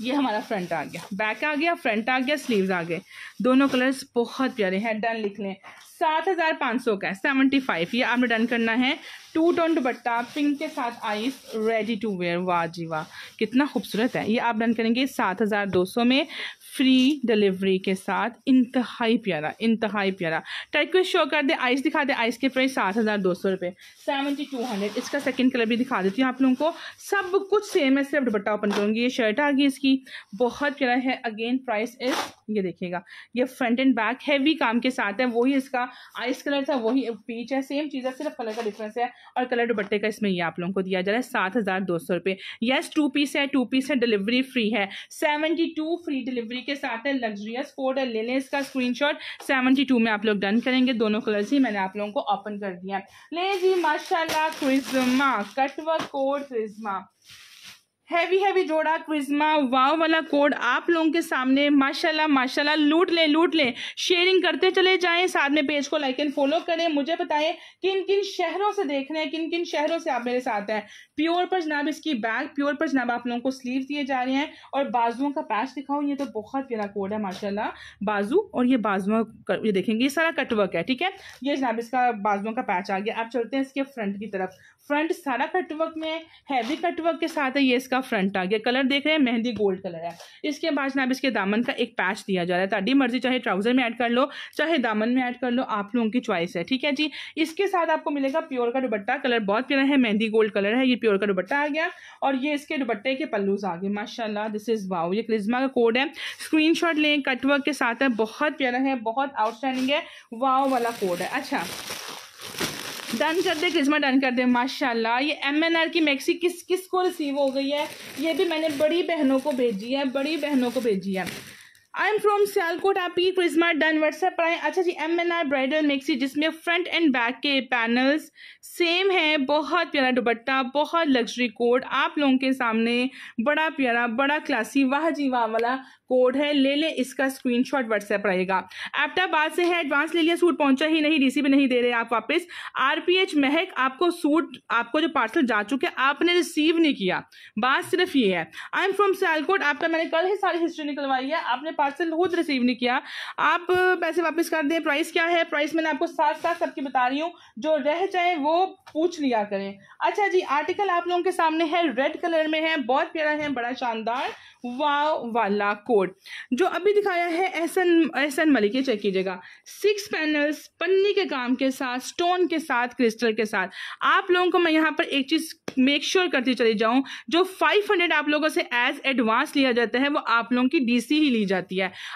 ये हमारा फ्रंट आ गया बैक आ गया फ्रंट आ गया स्लीव्स आ गए दोनों कलर्स बहुत प्यारे हैं डन लिख लें सात हज़ार पाँच सौ का सेवेंटी फाइव ये आपने डन करना है टू टोन दुपट्टा पिंक के साथ आइस रेडी टू वेयर वाह जी वाह, कितना खूबसूरत है। ये आप डन करेंगे सात हज़ार दो सौ में फ्री डिलीवरी के साथ। इंतहाई प्यारा इंतहाई प्यारा। टाइक शो कर दे आइस दिखा दे आइस के प्राइस सात हज़ार दो सौ रुपये सेवेंटी टू हंड्रेड इसका सेकंड कलर भी दिखा देती हूँ आप लोगों को। सब कुछ सेम है, सिर्फ़ दुपट्टा ओपन करूँगी, ये शर्ट आ गई इसकी। बहुत प्यारा है अगेन प्राइस इस ये देखिएगा, ये फ्रंट एंड बैक हैवी काम के साथ है, वही इसका आइस कलर था, वही पीच है सेम चीज़ है, सिर्फ़ कलर का डिफरेंस है। और कलर दुपट्टे का इसमें ये आप लोगों को दिया जा रहा है सात हज़ार दो सौ रुपये येस टू पीस है टू पीस है डिलीवरी फ्री है। सेवनटी टू फ्री डिलीवरी के साथ है लग्जरियस कोड है, ले लें इसका स्क्रीनशॉट सेवेंटी टू में आप लोग डन करेंगे, दोनों कलर्स ही मैंने आप लोगों को ओपन कर दिया ले जी माशाला Charizma cutwork code Charizma heavy heavy जोड़ा क्रिज्मा वाव वाला कोड आप लोगों के सामने, माशाल्लाह माशाल्लाह, लूट लें लूट लें। शेयरिंग करते चले जाएँ, साथ में पेज को लाइक एंड फॉलो करें। मुझे बताएँ किन किन शहरों से देख रहे हैं किन किन शहरों से आप मेरे साथ हैं। प्योर पर जनाब इसकी बैग, प्योर पर जनाब आप लोगों को स्लीव दिए जा रहे हैं और बाजुओं का पैच दिखाओ, ये तो बहुत प्यारा कोड है माशाला बाजू और ये बाजुओं ये देखेंगे, ये सारा कटवर्क है, ठीक है? ये जनाब इसका बाजुओं का पैच आ गया। आप चलते हैं इसके फ्रंट की तरफ़। फ्रंट सारा कटवर्क में हैवी कटवर्क के साथ है, ये इसका फ्रंट आ गया। कलर देख रहे हैं, मेहंदी गोल्ड कलर है। इसके बाद जनाब इसके दामन का एक पैच दिया जा रहा है। ताड़ी मर्ज़ी, चाहे ट्राउज़र में ऐड कर लो, चाहे दामन में ऐड कर लो, आप लोगों की चॉइस है, ठीक है जी? इसके साथ आपको मिलेगा प्योर का दुपट्टा। कलर बहुत प्यारा है, मेहंदी गोल्ड कलर है, ये प्योर का दुपट्टा आ गया और ये इसके दुपट्टे के पल्लूज आ गए माशाला दिस इज़ वाओ ये क्रिज्मा का कोड है। स्क्रीन लें कटवर्क के साथ है, बहुत प्यारा है, बहुत आउटस्टैंडिंग है वाओ वाला कोड है। अच्छा डन कर दे क्रिस्मा डन कर दे माशाल्लाह, ये एम एन आर की मैक्सी किस किस को रिसीव हो गई है? ये भी मैंने बड़ी बहनों को भेजी है, बड़ी बहनों को भेजी है। आई एम फ्रॉम सियालकोट आप ही क्रिस्मा डन व्हाट्सएप पर आए अच्छा जी M N R bridal maxi जिसमें फ्रंट एंड बैक के पैनल्स सेम है, बहुत प्यारा दुपट्टा, बहुत लग्जरी कोड आप लोगों के सामने बड़ा प्यारा, बड़ा क्लासी वाह जी वाह वाला कोड है। ले लें इसका स्क्रीनशॉट व्हाट्सएप पर रहेगा एप्टाबाद से है एडवांस ले लिया सूट पहुँचा ही नहीं भी नहीं दे रहे आप वापस। आरपीएच महक, आपको सूट आपको जो पार्सल जा चुके, आपने रिसीव नहीं किया। बात सिर्फ़ ये है। आई एम फ्रॉम सियालकोट आपका मैंने कल ही सारी हिस्ट्री निकलवाई है, आपने पार्सल खुद रिसीव नहीं किया। आप पैसे वापस कर दें प्राइस क्या है? प्राइस मैंने आपको साथ साथ सबकी बता रही हूँ। जो रह जाए वो पूछ लिया करें। अच्छा जी आर्टिकल आप लोगों के सामने है रेड कलर में है, बहुत प्यारा है, बड़ा शानदार। वाव वाला कोड जो अभी दिखाया है एहसन एहसन मलिक चेक कीजिएगा। सिक्स पैनल्स पन्नी के काम के साथ स्टोन के साथ क्रिस्टल के साथ। आप लोगों को मैं यहाँ पर एक चीज़ मेक श्योर करती चली जाऊँ। जो 500 आप लोगों से एज एडवांस लिया जाता है, वो आप लोगों की डीसी ही ली जाती है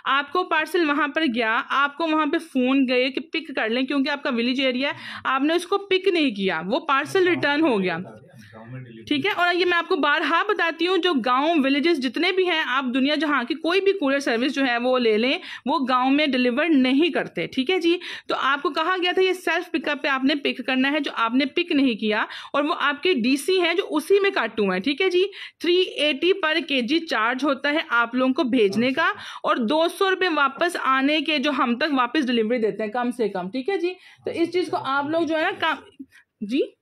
आपको पार्सल वहाँ पर गया आपको वहाँ पे फ़ोन गए कि पिक कर लें क्योंकि आपका विलेज एरिया है आपने उसको पिक नहीं किया वो पार्सल रिटर्न हो गया। ठीक है, और ये मैं आपको बारहा बताती हूँ, जो गाँव विलेजेस जितने भी हैं, आप दुनिया जहाँ की कोई भी कूरियर सर्विस जो है, वो ले लें, वो गाँव में डिलीवर नहीं करते, ठीक है जी? तो आपको कहा गया था, ये सेल्फ पिकअप पे आपने पिक करना है, जो आपने पिक नहीं किया, और वो आपके डीसी है, जो उसी में काटू है, ठीक है जी? थ्री एटी पर के जी चार्ज होता है आप लोगों को भेजने का, और दो सौ रुपये वापस आने के जो हम तक वापस डिलीवरी देते हैं, कम से कम, ठीक है जी? तो इस चीज़ को आप लोग जो है ना जी?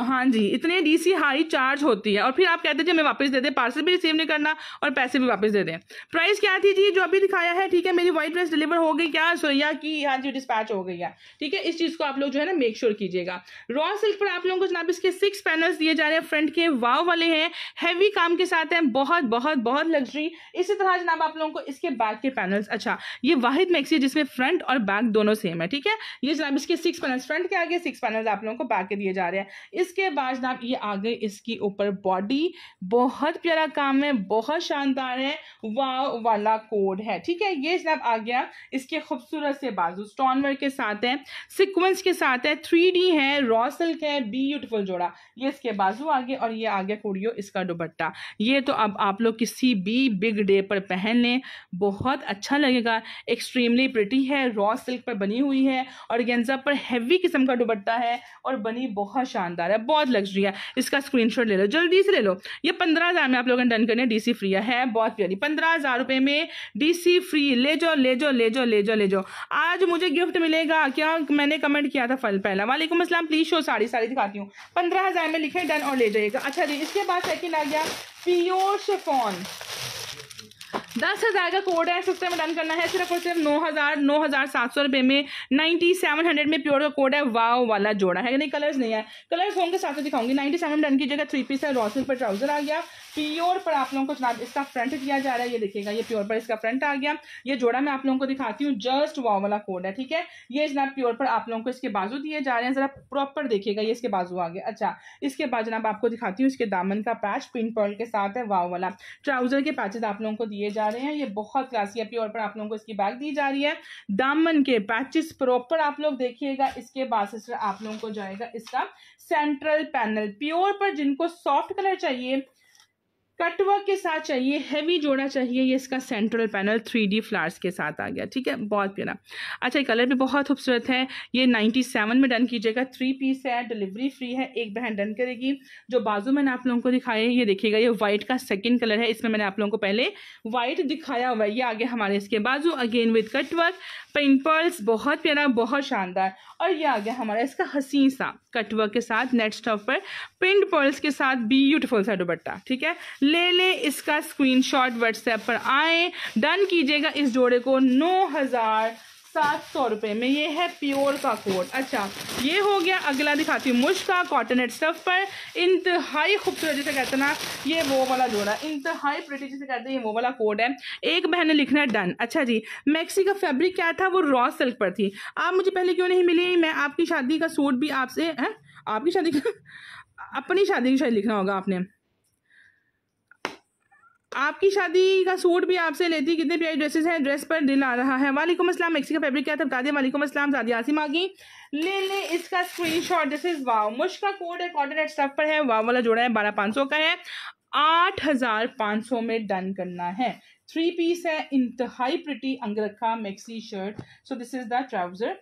हाँ जी, इतने डीसी हाई चार्ज होती है और फिर आप कहते थे हमें वापस दे दें पार्सल भी रिसीव नहीं करना और पैसे भी वापस दे दें। प्राइस क्या थी जी, जो अभी दिखाया है, ठीक है, मेरी वाइट ड्रेस डिलीवर हो गई क्या? सोया की हाँ जी डिस्पैच हो गई है। ठीक है, इस चीज़ को आप लोग जो है ना मेक श्योर कीजिएगा। रॉ सिल्क पर आप लोगों को जनाब इसके सिक्स पैनल्स दिए जा रहे हैं। फ्रंट के वाव वाले हैं हैवी काम के साथ हैं, बहुत बहुत बहुत लग्जरी इसी तरह जनाब आप लोगों को इसके बैक के पैनल्स अच्छा ये वाहिद मैक्सी जिसमें फ्रंट और बैक दोनों सेम है, ठीक है? ये जनाब इसके सिक्स पैनल्स फ्रंट के आगे सिक्स पैनल्स आप लोगों को बैक के दिए जा रहे हैं। इसके बाद जनाब, ये आ गए इसकी ऊपर बॉडी बहुत प्यारा काम है, बहुत शानदार है। वाव वाला कोड है। ठीक है, ये जनाब आ गया इसके खूबसूरत से बाजू। स्टोन वर्क के साथ है सिक्वेंस के साथ है थ्री है रॉ सिल्क है ब्यूटीफुल जोड़ा। ये इसके बाजू आ गए और ये आ गया कुड़ियो इसका दुपट्टा। ये तो अब आप लोग किसी भी बिग डे पर पहन लें, बहुत अच्छा लगेगा। एक्सट्रीमली प्रिटी है रॉ सिल्क पर बनी हुई है और गेंजा पर हैवी किस्म का दुपट्टा है और बनी बहुत शानदार है। बहुत लग्जरी है। इसका स्क्रीनशॉट ले लो, जल्दी से ले लो। ये पंद्रह हज़ार में आप लोगों ने डन करने डीसी फ्री है बहुत प्यारी। पंद्रह हज़ार रुपये में डीसी फ्री ले जाओ ले जाओ ले जाओ ले जाओ ले जाओ। आज मुझे गिफ्ट मिलेगा। क्या मैंने कमेंट किया था फल पहला? वालेकुम असलम प्लीज़ शो साड़ी साड़ी दिखाती हूँ। पंद्रह हज़ार में लिखे डन और ले जाइएगा। अच्छा जी, इसके बाद सेकेंड आ गया प्योर शेफॉन दस हज़ार का कोड है सस्ते में डन करना है। सिर्फ़ और सिर्फ़ नौ हज़ार नौ हज़ार सात सौ रुपये में नाइन्टी सेवन हंड्रेड में प्योर का कोड है, वाव वाला जोड़ा है। नहीं कलर्स नहीं है। कलर्स होंगे साथ में दिखाऊँगी। नाइन्टी सेवन डन कीजिएगा थ्री पीस है रॉसिल पर ट्राउज़र आ गया। प्योर पर आप लोगों को जनाब, इसका फ्रंट दिया जा रहा है। ये देखिएगा, ये प्योर पर इसका फ्रंट आ गया। ये जोड़ा मैं आप लोगों को दिखाती हूँ जस्ट वाव वाला कोड है, ठीक है? ये जनाब प्योर पर आप लोगों को इसके बाजू दिए जा रहे हैं। जरा प्रॉपर देखिएगा, ये इसके बाजू आ गया। अच्छा इसके बाद जनाब आपको दिखाती हूँ, इसके दामन का पैच पिन पर्ल के साथ है वाव वाला। ट्राउज़र के पैचेज आप लोगों को दिए जा रहे हैं। ये बहुत क्लासी है प्योर पर आप लोगों को इसकी बैग दी जा रही है। दामन के पैचेस प्रॉपर आप लोग देखिएगा, इसके बाद आप लोगों को जाएगा इसका सेंट्रल पैनल प्योर पर जिनको सॉफ्ट कलर चाहिए कटवर्क के साथ चाहिए हैवी जोड़ा चाहिए, ये इसका central panel three D flowers के साथ आ गया, ठीक है? बहुत प्यारा। अच्छा ये कलर भी बहुत खूबसूरत है। ये नाइन्टी सेवन में डन कीजिएगा। थ्री पीस है डिलीवरी फ्री है, एक बहन डन करेगी। जो बाजू मैंने आप लोगों को दिखाया है, ये देखिएगा, ये व्हाइट का सेकेंड कलर है। इसमें मैंने आप लोगों को पहले व्हाइट दिखाया हुआ है। ये आगे हमारे इसके बाजू अगेन विद कटवर्क पिंपल्स बहुत प्यारा, बहुत शानदार। और ये आ गया हमारा इसका हसीन सा कटवा के साथ, नेट स्टफ़ पर पिंड पर्ल्स के साथ ब्यूटीफुल सा दुपट्टा, ठीक है? ले ले इसका स्क्रीनशॉट व्हाट्सएप पर आए। डन कीजिएगा इस जोड़े को। नौ हज़ार सात सौ रुपये में। ये है प्योर का कोट। अच्छा ये हो गया अगला, दिखाती हूँ, मुश्क का कॉटन स्टफ़ पर। इंतहाई खूबसूरत, जिसे कहते हैं ना, ये वो वाला जोड़ा। इंतहाई प्रिटी जिसे कहते हैं, ये वो वाला कोट है। एक बहन ने लिखना है डन अच्छा जी मैक्सी का फैब्रिक क्या था? वो रॉ सिल्क पर थी। आप मुझे पहले क्यों नहीं मिली? मैं आपकी शादी का सूट भी आपसे, है? आपकी शादी का, अपनी शादी की शायद लिखना होगा आपने। आपकी शादी का सूट भी आपसे लेती, कितने प्यारी ड्रेसेस हैं ड्रेस पर दिल आ रहा है। वालेकुम अस्सलाम, मैक्सी का फैब्रिक क्या था, बता दिया वालेकुम अस्सलाम, सादी आसिम आ गई। ले ले, इसका स्क्रीनशॉट दिस इज़ वाव मुश्क का कोड है कॉटन एट स्टफ़ पर है वाव वाला जोड़ा है, बारह पाँच सौ का है। आठ हज़ार पाँच सौ में डन करना है। थ्री पीस है, इंतहाई pretty अंगरखा maxi shirt so this is the trouser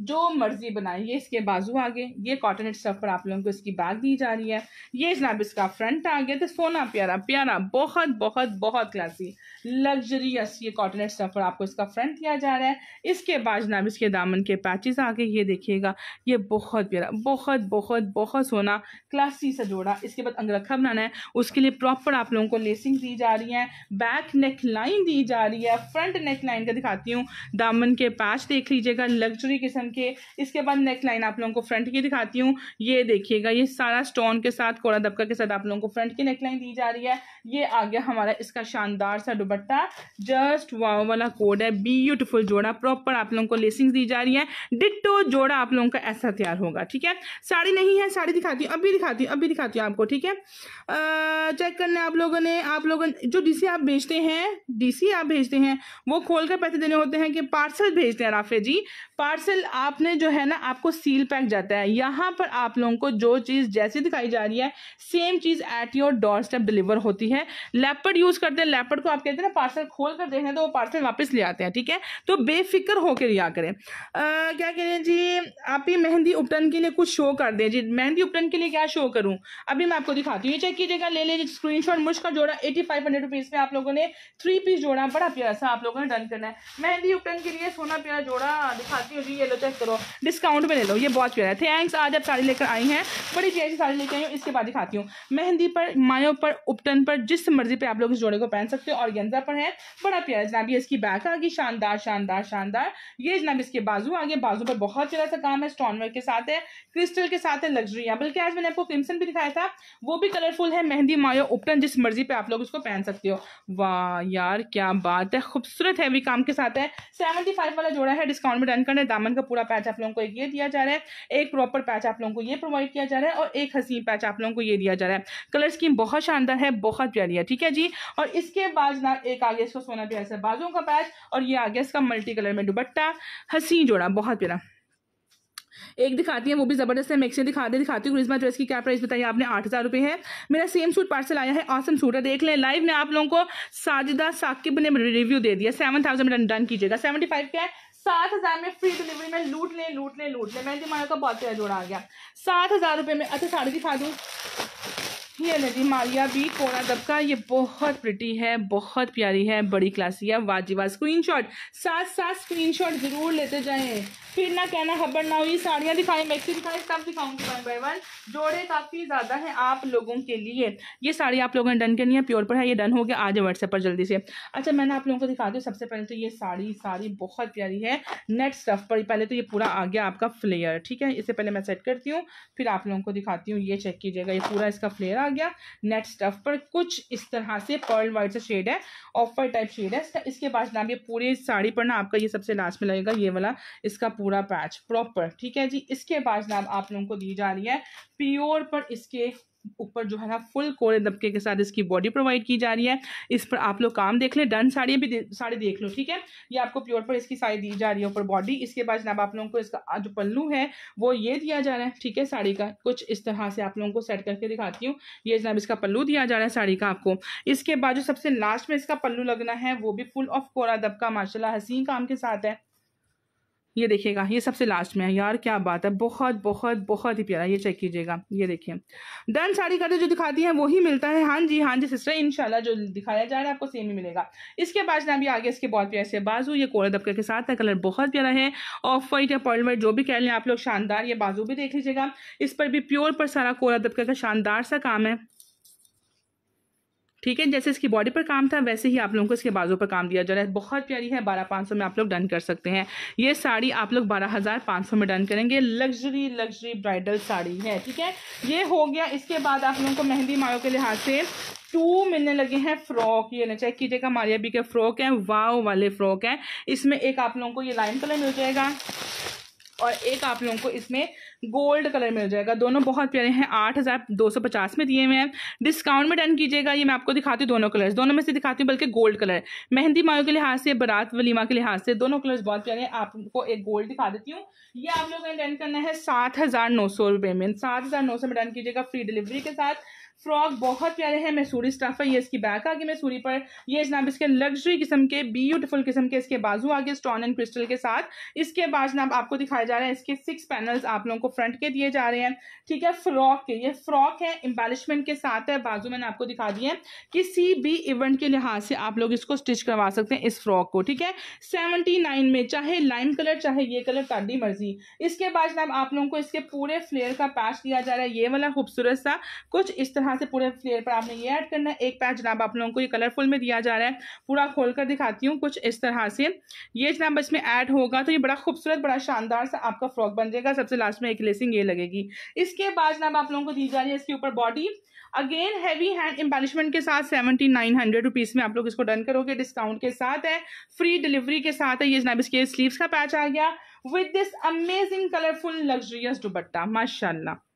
जो मर्ज़ी बनाइए, इसके बाजू आगे, ये कॉटन स्टफ़ पर आप लोगों को इसकी बैग दी जा रही है। ये जनाब इसका फ्रंट आ गया तो सोना प्यारा प्यारा, बहुत बहुत बहुत क्लासी लग्जरियस ये कॉटन स्टफ़ पर आपको इसका फ्रंट दिया जा रहा है। इसके बाद जनाब इसके दामन के पैचेस आगे, ये देखिएगा, ये बहुत प्यारा, बहुत बहुत बहुत सोना क्लासी सा जोड़ा। इसके बाद अंगरखा बनाना है, उसके लिए प्रॉपर आप लोगों को लेसिंग दी जा रही है बैक नेक लाइन दी जा रही है फ्रंट नेक लाइन का दिखाती हूँ। दामन के पैच देख लीजिएगा लग्जरी किस्म के। इसके बाद नेक लाइन आप लोगों को फ्रंट की दिखाती हूँ। ये देखिएगा, ये सारा स्टोन के साथ, कोड़ा दबका के साथ आप लोगों को फ्रंट की नेक लाइन दी जा रही है। ये आ गया हमारा इसका शानदार सा दुबट्टा जस्ट वाव वाला कोड है। ब्यूटीफुल जोड़ा। प्रॉपर आप लोगों को लेसिंग दी जा रही है। डिट्टो जोड़ा आप लोगों का ऐसा तैयार होगा, ठीक है? साड़ी नहीं है, साड़ी दिखाती हूँ, अभी दिखाती हूँ, अभी दिखाती हूँ आपको, ठीक है? चेक करने आप लोगों ने, आप लोगों जो डीसी आप भेजते हैं डीसी आप भेजते हैं, वो खोल कर पैसे देने होते हैं कि पार्सल भेजते हैं राफे जी। पार्सल आपने जो है ना आपको सील पैक जाता है। यहाँ पर आप लोगों को जो चीज़ जैसी दिखाई जा रही है same cheese at your door step deliver होती है। लेपर्ड यूज़ करते हैं। लेपर्ड को आप कहते हैं ना पार्सल खोल कर देखें तो वो पार्सल वापस ले आते हैं ठीक है? तो बेफिक्र होकर लिया करें। आ, क्या कह रहे हैं जी? आप ही मेहंदी उपटन के लिए कुछ शो कर दें जी। मेहंदी उपटन के लिए क्या शो करूँ? अभी मैं आपको दिखाती हूँ। ये चेक कीजिएगा ले लीजिए। स्क्रीन शॉट मुश्किल जोड़ा एटी फाइव हंड्रेड रुपीज़ में आप लोगों ने थ्री पीस जोड़ा। बड़ा प्यारा सा आप लोगों ने डन करना है। मेहंदी उपटन के लिए सोना प्यारा जोड़ा दिखाती हूँ जी ये चेक करो। डिस्काउंट में ले लो, ये बहुत प्यारा है। थैंक्स आज आप साड़ी लेकर आई हैं। बड़ी प्यारी साड़ी लेकर आई हूँ, इसके बाद दिखाती हूँ। मेहंदी पर, मायो पर, उपटन पर, जिस मर्ज़ी पे आप लोग इस जोड़े को पहन सकते हो, और गेंजा पर है। बड़ा प्यारा जनाब, ये इसकी बैक आ गई शानदार शानदार शानदार। ये जनाब इसके बाजू आ गए बाजू पर बहुत प्यारा सा काम है, स्टोन वर्क के साथ है, क्रिस्टल के साथ है लग्जरी है। बल्कि आज मैंने आपको क्रिम्सन भी दिखाया था, वो भी कलरफुल है, मेहंदी, मायो, उपटन, जिस मर्ज़ी पे आप लोग उसको पहन सकते हो। वाह यार, क्या बात है, खूबसूरत है भी काम के साथ है। सेवेंटी फाइव वाला जोड़ा है डिस्काउंट में डन करना दामन का पूरा पैच आप लोगों को एक ये दिया जा रहा है। एक प्रॉपर पैच आप लोगों को ये प्रोवाइड किया जा रहा है और एक हसीन पैच आप लोगों को ये दिया जा रहा है। कलर स्कीम बहुत शानदार है, बहुत प्यारी है, ठीक है जी? और इसके बाद ना एक आगे इसको सोना प्यार से बाजू का पैच और ये आगे इसका मल्टी कलर में दुबट्टा हसीन जोड़ा, बहुत प्यारा। एक दिखाती है, वो भी ज़बरदस्त है। मिक्सर दिखा दे, दिखाती हूँ क्रिजमा ड्रेस की क्या प्राइस बताइए आपने? आठ हज़ार रुपये है। मेरा सेम सूट पार्सल आया है ऑसम सूट है। देख लें लाइव में आप लोगों को साजिदा साकिब ने रिव्यू दे दिया। सेवन थाउज़ेंड में डन कीजिएगा। सेवेंटी फाइव क्या है? सात हज़ार में फ्री डिलीवरी में लूट लें लूट लें लूट लें। मैंने माया का बहुत प्यार जोड़ा आ गया। सात हज़ार रुपये में अच्छा साड़ी दिखा दूँ। ये नदी मालिया भी कोना दबका ये बहुत प्रिटी है, बहुत प्यारी है, बड़ी क्लासी है वाजिबा स्क्रीनशॉट साथ साथ स्क्रीनशॉट ज़रूर लेते जाएँ। फिर ना कहना खबर ना हुई, साड़ियाँ दिखाई मैक्सी दिखाई, सब दिखाऊँगी वन बाय वन जोड़े काफ़ी ज़्यादा हैं आप लोगों के लिए। ये साड़ी आप लोगों ने डन करनी है प्योर पर है, ये डन हो गया, आज व्हाट्सएप पर जल्दी से। अच्छा मैंने आप लोगों को दिखा दूँ, सबसे पहले तो ये साड़ी साड़ी बहुत प्यारी है नेट स्टफ़ पर। पहले तो ये पूरा आ गया आपका फ्लेयर ठीक है? इससे पहले मैं सेट करती हूँ, फिर आप लोगों को दिखाती हूँ, ये चेक कीजिएगा, ये पूरा इसका फ्लेयर आ गया। नेट स्टफ़ पर कुछ इस तरह से पर्ल वाइट सा शेड है ऑफ़र टाइप शेड है। इसके बाद ना ये पूरी साड़ी पर ना आपका ये सबसे लास्ट में लगेगा ये वाला, इसका पूरा पैच प्रॉपर ठीक है जी? इसके बाद जनाब आप लोगों को दी जा रही है प्योर पर इसके ऊपर जो है ना फुल कोरे दबके के साथ इसकी बॉडी प्रोवाइड की जा रही है। इस पर आप लोग काम देख लें। डन साड़ी भी दे, साड़ी देख लो ठीक है? ये आपको प्योर पर इसकी साड़ी दी जा रही है ऊपर बॉडी इसके बाद जनाब आप लोगों को इसका जो पल्लू है वो ये दिया जा रहा है ठीक है साड़ी का। कुछ इस तरह से आप लोगों को सेट करके दिखाती हूँ। ये जनाब इसका पल्लू दिया जा रहा है साड़ी का आपको। इसके बाद जो सबसे लास्ट में इसका पल्लू लगना है वो भी फुल ऑफ़ कोरा दबका माशाला हसीन काम के साथ है। ये देखिएगा, ये सबसे लास्ट में है। यार, क्या बात है। बहुत बहुत बहुत ही प्यारा, ये चेक कीजिएगा। ये देखिए। डन साड़ी का जो दिखाती है, वही मिलता है। हाँ जी हाँ जी सिस्टर इनशाला जो दिखाया जा रहा है, आपको सेम ही मिलेगा। इसके बाद ना भी आगे, इसके बहुत प्यारे से बाजू, ये कोड़ा दबके के साथ है, कलर बहुत प्यारा है। ऑफ़ वाइट या पर्ल वाइट जो भी कह लें आप लोग शानदार, ये बाजू भी देख लीजिएगा। इस पर भी प्योर पर सारा कोड़ा दबके का शानदार सा काम है। ठीक है, जैसे इसकी बॉडी पर काम था, वैसे ही आप लोगों को इसके बाजू पर काम दिया जा रहा है। बहुत प्यारी है, बारह पाँच सौ में आप लोग डन कर सकते हैं। ये साड़ी आप लोग बारह हज़ार पाँच सौ में डन करेंगे। लग्जरी लग्जरी ब्राइडल साड़ी है, ठीक है? ये हो गया, इसके बाद आप लोगों को मेहंदी मायों के लिहाज से टू मिलने लगे हैं फ्रॉक ये ना चेक कीजिएगा मारिया बी के फ्रॉक हैं वाव वाले फ्रॉक हैं। इसमें एक आप लोगों को ये लाइन कलर मिल जाएगा। और एक आप लोगों को इसमें गोल्ड कलर मिल जाएगा। दोनों बहुत प्यारे हैं, आठ हज़ार दो सौ पचास में दिए हुए हैं। डिस्काउंट में डन कीजिएगा, ये मैं आपको दिखाती हूँ दोनों कलर्स। दोनों में से दिखाती हूँ, बल्कि गोल्ड कलर मेहंदी मायों के लिहाज से, बारात वलीमा के लिहाज से, दोनों कलर्स बहुत प्यारे हैं। आपको एक गोल्ड दिखा देती हूँ। ये आप लोगों ने डन करना है सात हज़ार नौ सौ में। सात हज़ार नौ सौ में डन कीजिएगा फ्री डिलीवरी के साथ। फ्रॉक बहुत प्यारे हैं मैसूरी स्टफ़ है ये इसकी बैक आगे मैसूरी पर, ये जनाब इसके लग्जरी किस्म के ब्यूटीफुल किस्म के, इसके बाजू आगे स्टोन एंड क्रिस्टल के साथ। इसके बाद जनाब आपको दिखाया जा रहा है, इसके सिक्स पैनल्स आप लोगों को फ्रंट के दिए जा रहे हैं। ठीक है फ्रॉक के, ये फ्रॉक है एम्बेलिशमेंट के साथ है, बाजू मैंने आपको दिखा है। किसी भी इवेंट के लिहाज से आप लोग इसको स्टिच करवा सकते हैं इस फ्रॉक को, ठीक है? सेवेंटी नाइन में, चाहे लाइम कलर चाहे ये कलर ताड़ी मर्ज़ी। इसके बाद जनाब आप लोगों को इसके पूरे फ्लेयर का पैच दिया जा रहा है, ये वाला खूबसूरत सा। कुछ इस तरह से पूरे फ्लेयर पर आपने ये ऐड करना है। एक पैच जनाब आप लोगों को ये कलरफुल में दिया जा रहा है। पूरा खोल कर दिखाती हूँ कुछ इस तरह से। ये जनाब इसमें ऐड होगा तो ये बड़ा खूबसूरत, बड़ा शानदार सा आपका फ्रॉक बन जाएगा। सबसे लास्ट में एक लेसिंग ये लगेगी। इसके बाद जनाब आप लोगों को दी जा रही है इसके ऊपर body again heavy hand embellishment के साथ सेवेंटी नाइन हंड्रेड रुपीज़ में आप लोग इसको डन करोगे। डिस्काउंट के साथ है। फ्री डिलीवरी के साथ है। ये जनाब इसके स्लीव्स का पैच आ गया। With this amazing colourful luxurious dupatta. माशाल्लाह।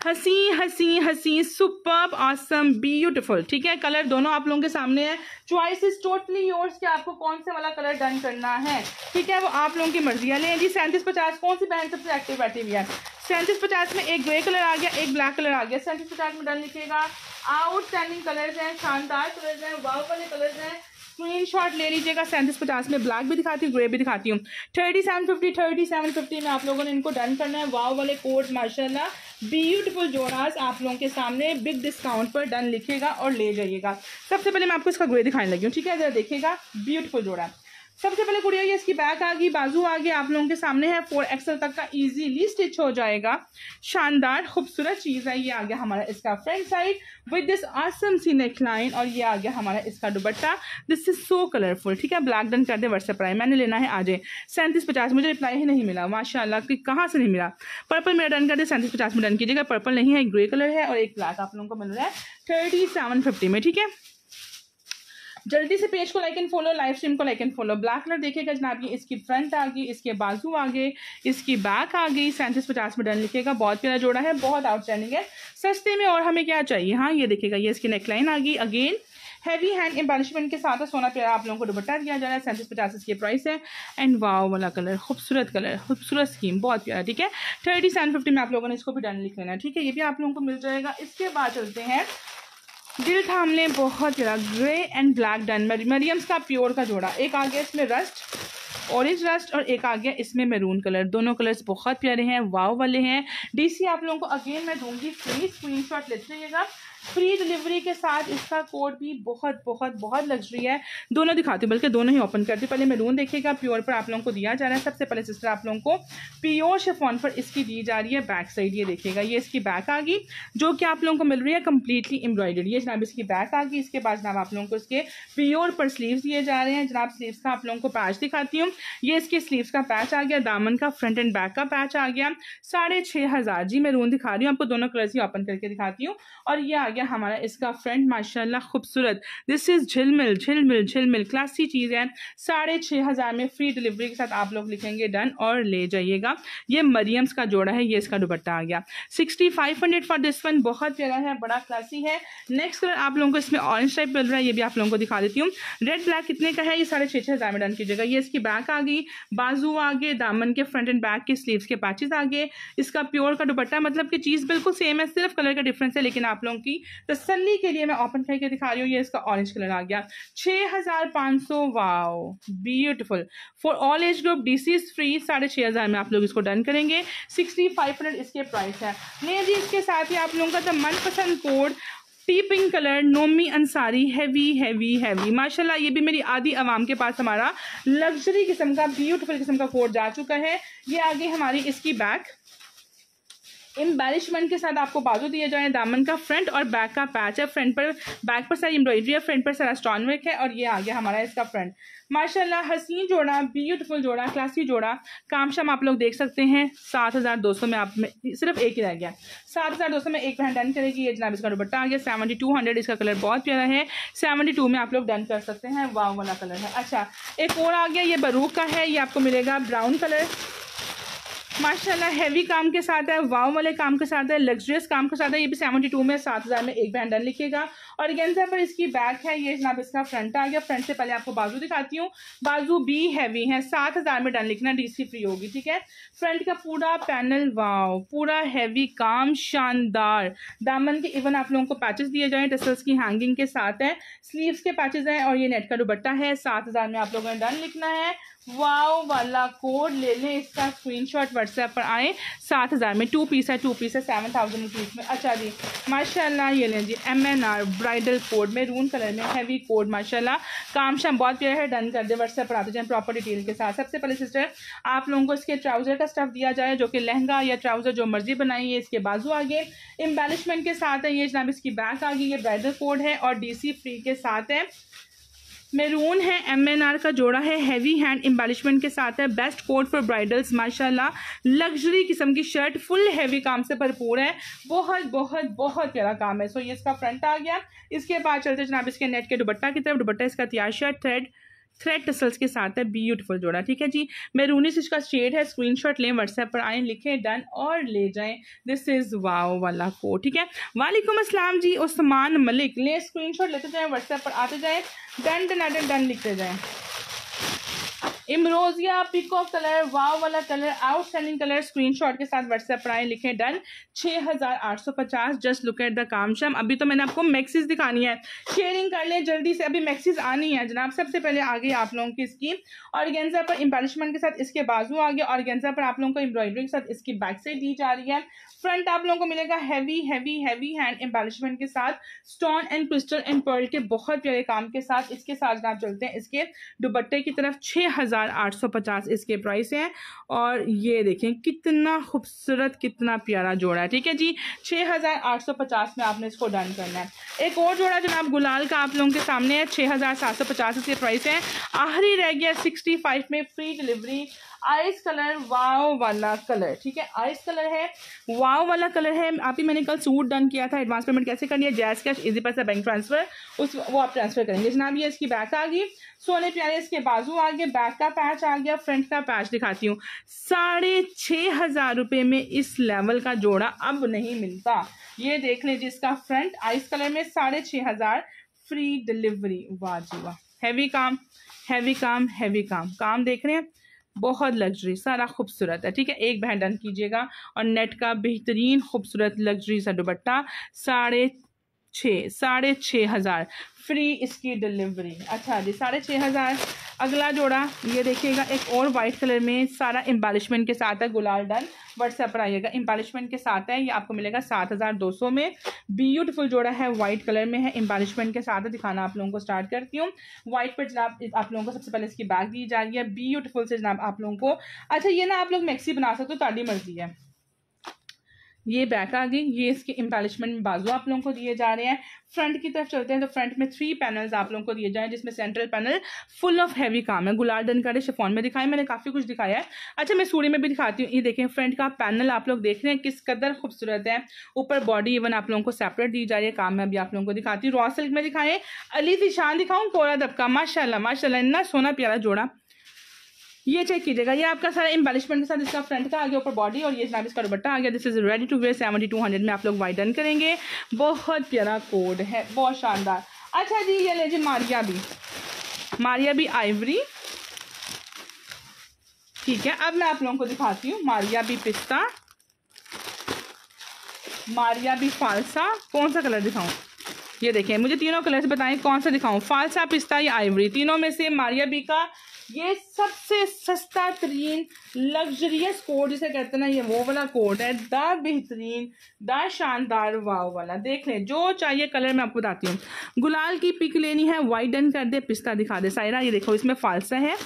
हसी हसी हसी सुपर आसम ब्यूटिफुल ठीक है कलर दोनों आप लोगों के सामने है। चॉइस इज़ टोटली योर्स कि आपको कौन से वाला कलर डन करना है। ठीक है, वो आप लोगों की मर्ज़ी है। लें जी, सैंतीस पचास, कौन सी बहन सबसे एक्टिव बैठी हुई है? सैंतीस पचास में एक ग्रे कलर आ गया, एक ब्लैक कलर आ गया। सैंतीस पचास में डन लिखिएगा आउटस्टैंडिंग कलर्स हैं, शानदार कलर्स हैं वाव वाले कलर्स हैं। स्क्रीन शॉट ले लीजिएगा सैंतीस पचास में ब्लैक भी दिखाती हूँ ग्रे भी दिखाती हूँ। Thirty seven fifty thirty seven fifty में आप लोगों ने इनको डन करना है। वाव वाले कोड माशाला ब्यूटीफुल जोड़ास आप लोगों के सामने बिग डिस्काउंट पर डन लिखेगा और ले जाइएगा। सबसे पहले मैं आपको इसका ग्रे दिखाने लगी हूँ, ठीक है? जरा देखिएगा ब्यूटीफुल जोड़ा सबसे पहले गुड़िया ये इसकी बैक आ गई, बाजू आ गई, आप लोगों के सामने है फोर एक्सल तक का इजीली स्टिच हो जाएगा। शानदार, खूबसूरत चीज़ है, ये आ गया हमारा इसका front side with this awesome C neck line और ये आ गया हमारा इसका दुबट्टा दिस इज़ सो कलरफुल ठीक है? ब्लैक डन कर दे व्हाट्सएप पर मैंने लेना है आज। सैंतीस पचास, मुझे रिप्लाई ही नहीं मिला माशा कि कहाँ से नहीं मिला। पर्पल मेरा डन कर दे, सैंतीस पचास में डन कीजिएगा। पर्पल नहीं है ग्रे कलर है और एक ब्लैक आप लोगों को मिल रहा है थर्टी सेवन फिफ्टी में, ठीक है? जल्दी से पेज को like and follow live stream को like and follow black colour देखेगा जनाब, ये इसकी फ्रंट आ गई, इसके बाजू आ गए, इसकी बैक आ गई सैंतीस पचास में डन लिखेगा. बहुत प्यारा जोड़ा है, बहुत आउटस्टैंडिंग है. सस्ते में और हमें क्या चाहिए? हाँ ये देखेगा ये इसकी नेकलाइन आ गई. अगेन हैवी हैंड एम्बेलिशमेंट के साथ सोना प्यारा आप लोगों को दुपट्टा दिया जा रहा है. सैंतीस पचास इसकी प्राइस है. एंड वाव वाला कलर खूबसूरत कलर खूबसूरत स्कीम बहुत प्यारा, ठीक है? थर्टी सेवन फिफ्टी में आप लोगों ने इसको भी डन लिख लेना ठीक है? ये भी आप लोगों को मिल जाएगा. इसके बाद चलते हैं दिल था हमने बहुत ज़्यादा grey and black done Maryam's का प्योर का जोड़ा। एक आ गया इसमें रस्ट ऑरेंज रस्ट और एक आ गया इसमें मैरून कलर दोनों कलर्स बहुत प्यारे हैं वाव वाले हैं। डीसी आप लोगों को अगेन मैं दूँगी फ्री स्क्रीनशॉट लेते रहिएगा फ्री डिलीवरी के साथ इसका कोड भी बहुत बहुत बहुत लग्जरी है। दोनों दिखाती हूँ, बल्कि दोनों ही ओपन करती हूँ। पहले मैरून देखिएगा प्योर पर आप लोगों को दिया जा रहा है। सबसे पहले सिस्टर आप लोगों को प्योर शेफॉन पर इसकी दी जा रही है बैक साइड ये देखिएगा। ये इसकी बैक आ गई, जो कि आप लोगों को मिल रही है कम्प्लीटली एम्ब्रॉयडर्ड ये जनाब इसकी बैक आ गई। इसके बाद जनाब आप लोगों को इसके प्योर पर स्लीव्स दिए जा रहे हैं। जनाब स्लीव्स का आप लोगों को पैच दिखाती हूँ। ये इसके स्लीव्स का पैच आ गया, दामन का फ्रंट एंड बैक का पैच आ गया। साढ़े छः हज़ार, जी मैं रून दिखा रही हूँ, आपको दोनों कलर्स ही ओपन करके दिखाती हूँ। और ये आ गया हमारा इसका फ्रंट माशाल्लाह खूबसूरत। दिस इज़ झिलमिल झिलमिल झिलमिल। क्लासी चीज़ है साढ़े छः हज़ार में फ्री डिलीवरी के साथ आप लोग लिखेंगे डन और ले जाइएगा। ये मरियम्स का जोड़ा है, ये इसका दुपट्टा आ गया। Sixty five hundred for this one, बहुत प्यारा है, बड़ा क्लासी है। नेक्स्ट कलर आप लोगों को इसमें ऑरेंज टाइप मिल रहा है, ये भी आप लोगों को दिखा देती हूँ। रेड ब्लैक कितने का है, ये साढ़े छः छः हज़ार में डन कीजिएगा। ये इसकी बैक आ गई, बाजू आगे दामन के फ्रंट एंड बैक के स्लीव्स के पैचेस आगे इसका प्योर का दुपट्टा मतलब कि चीज़ बिल्कुल सेम है, सिर्फ़ कलर का डिफरेंस है, लेकिन आप लोगों की तसली के लिए मैं ओपन करके दिखा रही हूँ, ये इसका ऑरेंज कलर आ गया। छः हज़ार पाँच सौ wow beautiful for all age group D C free साढ़े छः हज़ार में आप लोग इसको डन करेंगे। सिक्सटी फाइव हंड्रेड इसके प्राइस है। नहीं जी इसके साथ ही आप लोगों का तो मनपसंद code T pink colour Nomi Ansari heavy heavy heavy माशाल्लाह, ये भी मेरी आधी आवाम के पास हमारा लग्जरी किस्म का ब्यूटीफुल किस्म का कोड जा चुका है। ये आगे हमारी इसकी बैक एम्बेलिशमेंट के साथ आपको बाजू दिए जाए दामन का फ्रंट और बैक का पैच है। फ्रंट पर बैक पर सारी एम्ब्रॉयडरी है फ्रंट पर सारा स्टॉन वर्क है और ये आ गया हमारा इसका फ्रंट माशाल्लाह, हसीन जोड़ा ब्यूटीफुल जोड़ा क्लासी जोड़ा। काम शाम आप लोग देख सकते हैं। सात हज़ार दो सौ में आप में, सिर्फ़ एक ही रह गया। सात हज़ार दो सौ में एक बहन डन करेगी ये जनाब, इसका दुपट्टा आ गया। सेवेंटी टू हंड्रेड इसका कलर बहुत प्यारा है। सेवेंटी टू में आप लोग डन कर सकते हैं। वाव वाला कलर है अच्छा एक और आ गया, ये बरूक का है। ये आपको मिलेगा ब्राउन कलर माशाल्लाह हैवी काम के साथ है वाव वाले काम के साथ है लग्जरियस काम के साथ है। ये भी सेवेंटी टू में सात हज़ार में एक बैंडन लिखेगा। और गेंजा पर इसकी बैक है, ये जनाब इसका फ्रंट आ गया। फ्रंट से पहले आपको बाजू दिखाती हूँ। बाजू भी हैवी है, सात हज़ार में डन लिखना डीसी फ्री होगी, ठीक है? फ्रंट का पूरा पैनल वाव पूरा हैवी काम, शानदार। दामन के इवन आप लोगों को पैचेस दिए जाए टसल्स की हैंगिंग के साथ है स्लीव्स के पैचेस हैं, और ये नेट का दुबट्टा है, सात हज़ार में आप लोगों ने डन लिखना है। वाओ वाला कोड ले लें, इसका स्क्रीनशॉट व्हाट्सएप पर आए, सात हज़ार में टू पीस है टू पीस है सेवन थाउज़ेंड रुपीज़ में। अच्छा जी, माशाल्लाह, ये लें जी M N R bridal code में रून कलर में हैवी कोड माशाल्लाह। काम शाम बहुत प्यारा है डन कर दे व्हाट्सएप पर आते जाए प्रॉपर डिटेल के साथ। सबसे पहले सिस्टर आप लोगों को इसके ट्राउज़र का स्टफ़ दिया जाए, जो कि लहंगा या ट्राउज़र जो मर्ज़ी बनाइए, इसके बाजू आ गए एम्बेलिशमेंट के साथ है, ये जनाब, इसकी बैक आ गई ये ब्राइडल कोड है और डी सी फ्री के साथ है। मेरून है एम एन आर का जोड़ा है हैवी हैंड एम्बेलिशमेंट के साथ है बेस्ट कोट फॉर ब्राइडल्स माशाल्लाह। लग्जरी किस्म की शर्ट फुल हैवी काम से भरपूर है। बहुत बहुत बहुत प्यारा काम है। सो ये इसका फ्रंट आ गया। इसके बाद चलते जनाब, इसके नेट के दुबट्टा की तरफ़। दुबट्टा इसका तैयार शर्ट थ्रेड थ्रेड टसल्स के साथ है ब्यूटीफुल जोड़ा, ठीक है जी? मैरूनी से इसका शेड है स्क्रीनशॉट लें व्हाट्सएप पर आए, लिखें डन और ले जाएँ। दिस इज़ वाओ वाला को ठीक है? वालेकुम अस्सलाम जी, उस्मान मलिक, लें स्क्रीनशॉट लेते जाएँ व्हाट्सएप पर आते जाएँ डन डन डन डन लिखते जाएँ। इमरोजिया पिको कलर वाव वाला कलर आउटस्टैंडिंग कलर स्क्रीनशॉट के साथ व्हाट्सएप पर आए, लिखें डन छः हज़ार आठ सौ पचास जस्ट लुक एट द काम शम अभी तो मैंने आपको मैक्सिस दिखानी है। शेयरिंग कर लें जल्दी से, अभी मैक्सिस आनी है, जनाब। सबसे पहले आ गई आप लोगों की स्कीम और गेंजा पर इम्बेलिशमेंट के साथ इसके बाजू आ गया और गेंजा पर आप लोगों को एम्ब्रॉयडरी के साथ इसकी बैक से दी जा रही है। फ्रंट आप लोगों को मिलेगा heavy heavy heavy hand embellishment के साथ stone and crystal and pearl के बहुत प्यारे काम के साथ इसके साथ आप चलते हैं, इसके दुबट्टे की तरफ़ छः हज़ार आठ सौ पचास इसके प्राइस हैं और ये देखें कितना खूबसूरत, कितना प्यारा जोड़ा है, ठीक है जी? छः हज़ार आठ सौ पचास में आपने इसको डन करना है। एक और जोड़ा जनाब गुलाल का आप लोगों के सामने है छः हज़ार सात सौ पचास इसके प्राइस है। आखिरी रह गया सिक्सटी फाइव में free delivery ice colour wow वाला कलर ठीक है? आइस कलर है वाव वाला कलर है। आप ही मैंने कल सूट डन किया था एडवांस पेमेंट कैसे करनी है? जैस cash Easypaisa bank transfer उस वो आप ट्रांसफ़र करेंगे। जनाब ये इसकी बैक आ गई। सोने प्यारे, इसके बाजू आ गए बैक का पैच आ गया फ्रंट का पैच दिखाती हूँ। साढ़े छः हज़ार रुपये में इस लेवल का जोड़ा अब नहीं मिलता। ये देख लीजिए इसका फ्रंट आइस कलर में साढ़े छः हज़ार फ्री डिलीवरी वाह हैवी काम हैवी काम हैवी काम। काम देख रहे हैं? बहुत लग्जरी सारा खूबसूरत है, ठीक है? एक बहन डन कीजिएगा और नेट का बेहतरीन खूबसूरत लग्जरी सा दुबट्टा साढ़े छः, साढ़े छः हज़ार। फ्री इसकी डिलीवरी अच्छा जी, साढ़े छः हज़ार। अगला जोड़ा, ये देखिएगा, एक और वाइट कलर में सारा एम्बालिशमेंट के साथ है, गुलाल डन। व्हाट्सएप पर आइएगा एम्बालिशमेंट के साथ है, ये आपको मिलेगा सात हज़ार दो सौ में। ब्यूटीफुल जोड़ा है वाइट कलर में है एम्बालिशमेंट के साथ है। दिखाना आप लोगों को स्टार्ट करती हूँ। वाइट पर जनाब, आप लोगों को सबसे पहले इसकी बैग दी जा रही है। ब्यूटीफुल से जनाब आप लोगों को। अच्छा ये ना आप लोग मैक्सी बना सकते हो, ताली मर्ज़ी है। ये बैक आ गई ये इसके एम्बेलिशमेंट में बाजू आप लोगों को दिए जा रहे हैं। फ्रंट की तरफ़ चलते हैं तो फ्रंट में थ्री पैनल्स आप लोगों को दिए जाए जिसमें central panel full of heavy काम है। गुलाल डन का शिफोन में दिखाया मैंने काफ़ी कुछ दिखाया है। अच्छा मैं सूर्य में भी दिखाती हूँ। ये देखें फ्रंट का पैनल आप लोग देख रहे हैं, किस कदर खूबसूरत है। ऊपर बॉडी इवन आप लोगों को सेपरेट दी जा रही है, काम में अभी आप लोगों को दिखाती हूँ। रॉ सिल्क में दिखाए, अली दिशान दिखाऊँ, कोरा दबका माशाला माशा इतना सोना प्यारा जोड़ा। ये चेक कीजिएगा। ये आपका सारा एम्बेलिशमेंट के साथ इसका फ्रंट का आ गया ऊपर बॉडी और ये जनाब इसका दुपट्टा आ गया। This is ready to wear seventy two hundred में आप लोग वाइड डन करेंगे। बहुत प्यारा कोड है, बहुत शानदार। अच्छा जी, ये लीजिए मारिया भी। मारिया भी आइवरी ठीक है, अब मैं आप लोगों को दिखाती हूँ। मारिया भी पिस्ता। मारिया भी फालसा कौन सा कलर दिखाऊँ? ये देखें मुझे तीनों कलर्स बताएँ, कौन सा दिखाऊँ? फालसा पिस्ता या आइवरी तीनों में से मारिया बी का ये सबसे सस्ता, तरीन लग्जरियस कोड जिसे कहते हैं ना, ये वो वाला कोड है, द बेहतरीन, द शानदार वाव वाला। देख लें, जो चाहिए कलर मैं आपको बताती हूँ। गुलाल की पिक लेनी है वाइट डन कर दे, पिस्ता दिखा दे। सायरा, ये देखो, इसमें फालसा है।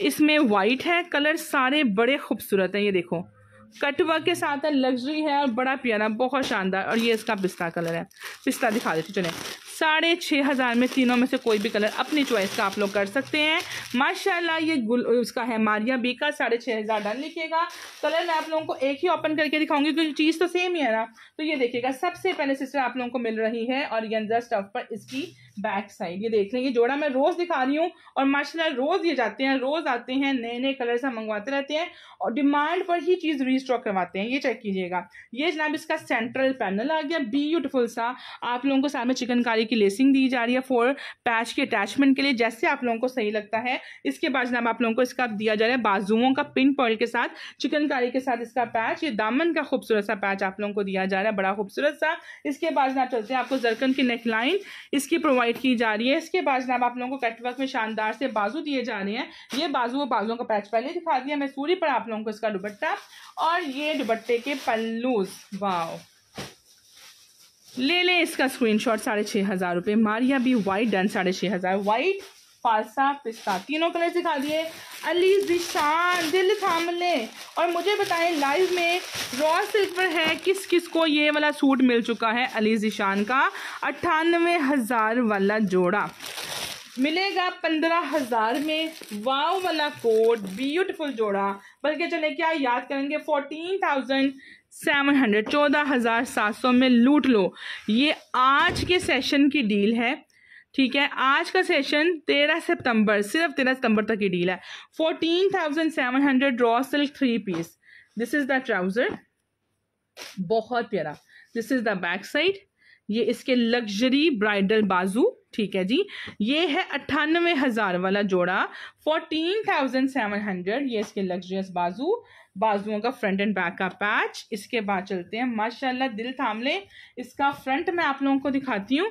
इसमें वाइट है कलर सारे बड़े खूबसूरत हैं, ये देखो। कटवर्क के साथ है लग्जरी है और बड़ा प्यारा, बहुत शानदार, और ये इसका पिस्ता कलर है। पिस्ता दिखा देती चले। साढ़े छः हज़ार में तीनों में से कोई भी कलर अपनी चॉइस का आप लोग कर सकते हैं। माशाल्लाह, ये गुल, उसका है मारिया बी का साढ़े छः हज़ार डन लिखिएगा कलर मैं आप लोगों को एक ही ओपन करके दिखाऊँगी, क्योंकि चीज़ तो सेम ही है ना। तो ये देखिएगा, सबसे पहले सिस्टर आप लोगों को मिल रही है, और ये स्टफ़ पर इसकी बैक साइड ये देख लें, ये जोड़ा मैं रोज़ दिखा रही हूँ और माशाल्लाह रोज़ ये जाते हैं, रोज़ आते हैं नए नए कलर से मंगवाते रहते हैं और डिमांड पर ही चीज़ रीस्टॉक करवाते हैं, ये चेक कीजिएगा। ये जनाब इसका सेंट्रल पैनल आ गया ब्यूटीफुल सा। आप लोगों को सामने चिकनकारी की लेसिंग दी जा रही है फोर पैच के अटैचमेंट के लिए, जैसे आप लोगों को सही लगता है। इसके बाद जनाब आप लोगों को इसका दिया जा रहा है बाजुओं का पिन पॉइंट के साथ, चिकनकारी के साथ इसका पैच ये दामन का खूबसूरत सा पैच आप लोगों को दिया जा रहा है, बड़ा खूबसूरत सा। इसके बाद जनाब चलते हैं आपको जरकन की नेकलाइन इसकी प्रोवाइड की जा रही है। इसके बाद जनाब, आप लोगों को कटवर्क में शानदार से बाजू दिए जा रहे हैं। ये बाजू वो बाजुओं का पैच पहले दिखा दिया। मैं सूरी पर आप लोगों को इसका दुपट्टा और ये दुबट्टे के पल्लूज वाओ। ले लें इसका स्क्रीनशॉट साढ़े छः हज़ार रुपये मारिया भी वाइट डन साढ़े छः हज़ार। वाइट फालसा पिस्ता। तीनों कलर दिखा दिए। अली, जिशान, दिल थाम ले और मुझे बताएँ लाइव में रॉ सिल्क पर है, किस किस को ये वाला सूट मिल चुका है? अली, जिशान का अट्ठानवे हज़ार वाला जोड़ा। मिलेगा पंद्रह हज़ार में वाव वाला कोट ब्यूटीफुल जोड़ा। बल्कि चले, क्या याद करेंगे? फोर्टीन थाउज़ेंड सेवन हंड्रेड चौदह हज़ार सात सौ में लूट लो। ये आज के सेशन की डील है। ठीक है, आज का सेशन तेरह सितंबर, सिर्फ़ तेरह सितंबर तक की डील है। Fourteen thousand seven hundred raw silk three piece this is the trouser बहुत प्यारा। This is the back side ये इसके लग्जरी ब्राइडल बाजू, ठीक है जी। ये है अट्ठानवे हज़ार वाला जोड़ा। फोर्टीन थाउज़ेंड सेवन हंड्रेड ये इसके लग्जरियस बाजू। बाजुओं का फ्रंट एंड बैक का पैच इसके बाद चलते हैं। माशाल्लाह, दिल थाम ले। इसका फ्रंट मैं आप लोगों को दिखाती हूँ।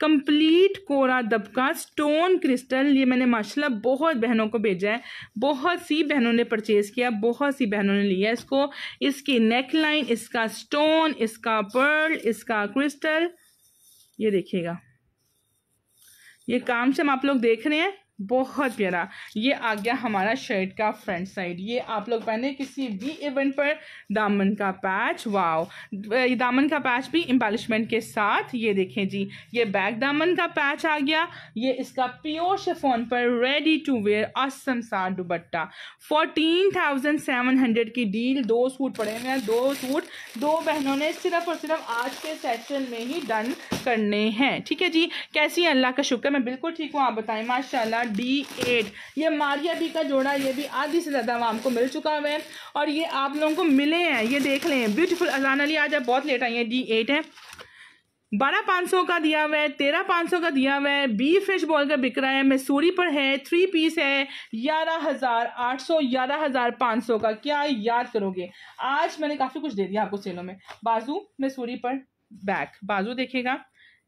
कंप्लीट कोरा दबका स्टोन क्रिस्टल ये मैंने माशाल्लाह बहुत बहनों को भेजा है। बहुत सी बहनों ने परचेज़ किया, बहुत सी बहनों ने लिया इसको। इसकी नेक लाइन इसका स्टोन इसका पर्ल इसका क्रिस्टल ये देखिएगा। ये काम से हम आप लोग देख रहे हैं। बहुत प्यारा। ये आ गया हमारा शर्ट का फ्रंट साइड ये आप लोग पहने किसी भी इवेंट पर, दामन का पैच वाओ दामन का पैच भी एम्बेलिशमेंट के साथ। ये देखें जी, ये बैक दामन का पैच आ गया। ये इसका प्योर शेफोन पर रेडी टू वेयर असम सा दुबट्टा फोर्टीन थाउज़ेंड सेवन हंड्रेड की डील दो सूट पड़े हुए हैं, दो सूट। दो बहनों ने सिर्फ़ और सिर्फ़ आज के सेशन में ही डन करने हैं। ठीक है जी? कैसी अल्लाह का शुक्र मैं बिल्कुल ठीक हूँ। आप बताएँ, माशाल्लाह डी एट ये मारिया बी का जोड़ा, ये भी आधी से ज़्यादा आवाम को मिल चुका हुआ है और ये आप लोगों को मिले हैं, ये देख लें। ब्यूटीफुल अजान अली आज बहुत लेट आई है डी एट है। बारह पाँच सौ का दिया हुआ है, तेरह पाँच सौ का दिया हुआ है बी फ्रेश बॉल का बिक रहा है मैसूरी पर है थ्री पीस है, ग्यारह हज़ार आठ सौ, ग्यारह हज़ार पाँच सौ का। क्या याद करोगे? आज मैंने काफ़ी कुछ दे दिया आपको सेलों में। बाजू मैसूरी पर बैक बाजू देखेगा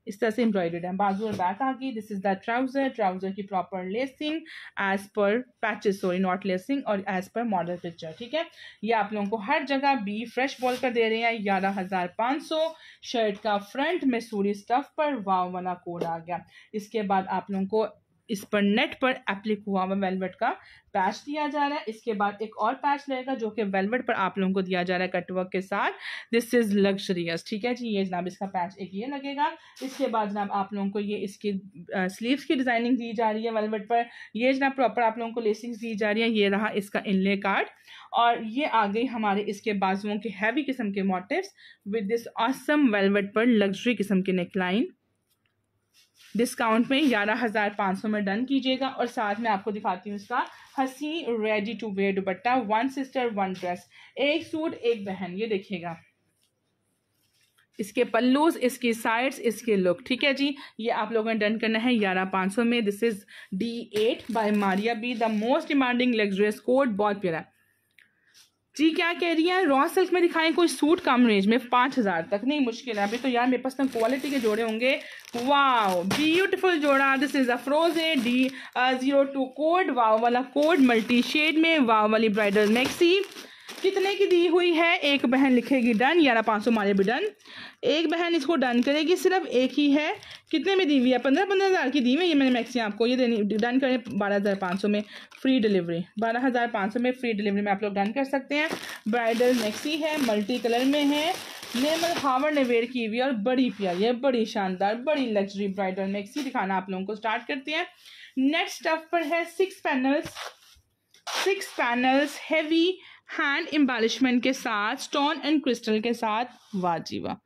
इस तरह से एम्ब्रॉयडर्ड है। बाजू और बैक आ गई this is the trouser trouser की प्रॉपर लेसिंग एज पर पैचेस सॉरी नॉट लेसिंग और एज पर मॉडल पिक्चर ठीक है? ये आप लोगों को हर जगह बी फ्रेश बॉल कर दे रहे हैं। ग्यारह हज़ार पाँच सौ शर्ट का फ्रंट में सूरी स्टफ़ पर वाव वाला कोड आ गया। इसके बाद आप लोगों को इस पर नेट पर एप्लिक हुआ हुआ वेलवेट का पैच दिया जा रहा है। इसके बाद एक और पैच लगेगा जो कि वेलवेट पर आप लोगों को दिया जा रहा है कटवर्क के साथ। दिस इज़ लग्जरियस ठीक है जी? ये जनाब इसका पैच एक ये लगेगा। इसके बाद जनाब आप लोगों को ये इसकी स्लीव्स की डिज़ाइनिंग दी जा रही है वेलवेट पर। ये जनाब प्रॉपर आप लोगों को लेसिंग दी जा रही है। ये रहा इसका इनले कार्ड और ये आ गई हमारे इसके बाजुओं के हैवी किस्म के motifs with this awesome velvet पर लग्जरी किस्म के नेकलाइन डिस्काउंट में ग्यारह हज़ार पाँच सौ में डन कीजिएगा और साथ में आपको दिखाती हूँ इसका हसी ready to wear dupatta one sister one dress एक सूट, एक बहन, ये देखिएगा। इसके पल्लूज इसकी साइड्स इसके लुक ठीक है जी? ये आप लोगों ने डन करना है ग्यारह पाँच सौ में। This is D eight by Maria B the most demanding luxurious code बहुत प्यारा। जी क्या कह रही है? रॉ सिल्क में दिखाएँ कोई सूट कम रेंज में, पाँच हज़ार तक। नहीं मुश्किल है। अभी तो यार मेरे पास तो क्वालिटी के जोड़े होंगे। वाओ ब्यूटीफुल जोड़ा। This is Afroz A D zero two code wow वाला कोड मल्टी शेड में वाओ वाली ब्राइडल मैक्सी कितने की दी हुई है? एक बहन लिखेगी डन, ग्यारह पाँच सौ मारे भी डन। एक बहन इसको डन करेगी, सिर्फ़ एक ही है। कितने में दी हुई है? पंद्रह पंद्रह हज़ार की दी हुई है। ये मैंने मैक्सी आपको ये देनी डन करें बारह हज़ार पाँच सौ में फ्री डिलीवरी बारह हज़ार पाँच सौ में फ्री डिलीवरी में आप लोग डन कर सकते हैं। ब्राइडल मैक्सी है मल्टी कलर में है। नेमल हावर ने वेयर की हुई और बड़ी प्यारी है, बड़ी शानदार, बड़ी लग्जरी ब्राइडल मैक्सी दिखाना आप लोगों को स्टार्ट करते हैं। नेक्स्ट स्टफ़ पर है six panels six panels heavy hand embellishment के साथ स्टोन एंड क्रिस्टल के साथ वाजीवा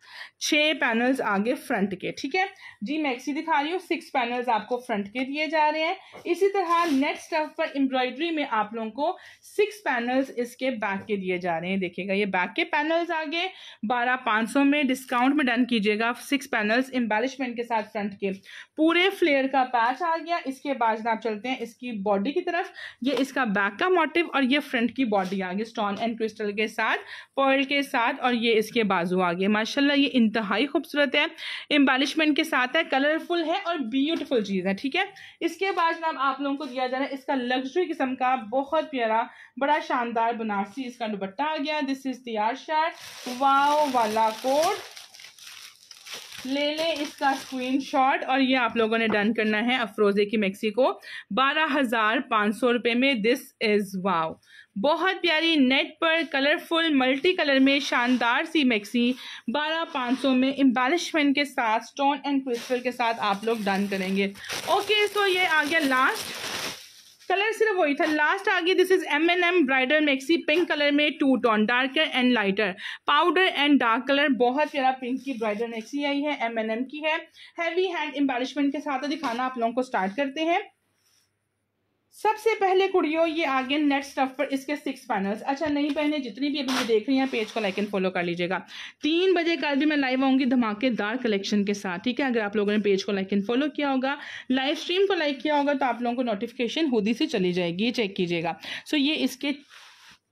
छः पैनल्स आगे फ्रंट के, ठीक है? जी मैक्सी दिखा रही हूँ सिक्स पैनल्स आपको फ्रंट के दिए जा रहे हैं। इसी तरह नेट स्टफ़ पर एम्ब्रॉयडरी में आप लोगों को सिक्स पैनल्स इसके बैक के दिए जा रहे हैं। देखिएगा, ये बैक के पैनल्स आगे, बारह पाँच सौ में डिस्काउंट में डन कीजिएगा सिक्स पैनल्स एम्बेलिशमेंट के साथ फ्रंट के। पूरे फ्लेयर का पैच आ गया, इसके बाद आप चलते हैं इसकी बॉडी की तरफ़। ये इसका बैक का मोटिव और ये फ्रंट की बॉडी आ गई स्टोन एंड क्रिस्टल के साथ पर्ल के साथ और ये इसके बाजू आ गए माशाल्लाह, ये इंतहाई खूबसूरत है। एम्बालिशमेंट के साथ है कलरफुल है और ब्यूटीफुल चीज़ है, ठीक है? इसके बाद नाम आप लोगों को दिया जा रहा है इसका लग्जरी किस्म का बहुत प्यारा, बड़ा शानदार बनारसी इसका दुपट्टा आ गया। दिस इज़ तैयार शार्ट वाओ वाला कोट। ले लें इसका स्क्रीनशॉट और ये आप लोगों ने डन करना है अफरोज़े की मैक्सी को। बारह हज़ार पाँच सौ रुपये में दिस इज़ वाओ बहुत प्यारी नेट पर कलरफुल मल्टी कलर में शानदार सी मैक्सी बारह पाँच सौ में एम्बेलिशमेंट के साथ स्टोन एंड क्रिस्टल के साथ आप लोग डन करेंगे। ओके सो ये आ गया लास्ट कलर सिर्फ़ वही था। लास्ट आ गया this is M N M bridal maxi pink colour में two tone darker and lighter powder and dark colour बहुत प्यारा पिंक की ब्राइडल मैक्सी आई है एम एन एम की है। हैवी हैंड एम्बेलिशमेंट के साथ दिखाना आप लोगों को स्टार्ट करते हैं। सबसे पहले कुड़ियों, ये आगे नेट स्टफ़ पर, इसके सिक्स पैनल्स अच्छा नहीं पहने, जितनी भी अभी ये देख रही हैं पेज को लाइक एंड फॉलो कर लीजिएगा। तीन बजे कल भी मैं लाइव आऊँगी धमाकेदार कलेक्शन के साथ, ठीक है? अगर आप लोगों ने पेज को लाइक एंड फॉलो किया होगा लाइव स्ट्रीम को लाइक किया होगा तो आप लोगों को नोटिफिकेशन खुद ही से चली जाएगी। चेक कीजिएगा। सो ये इसके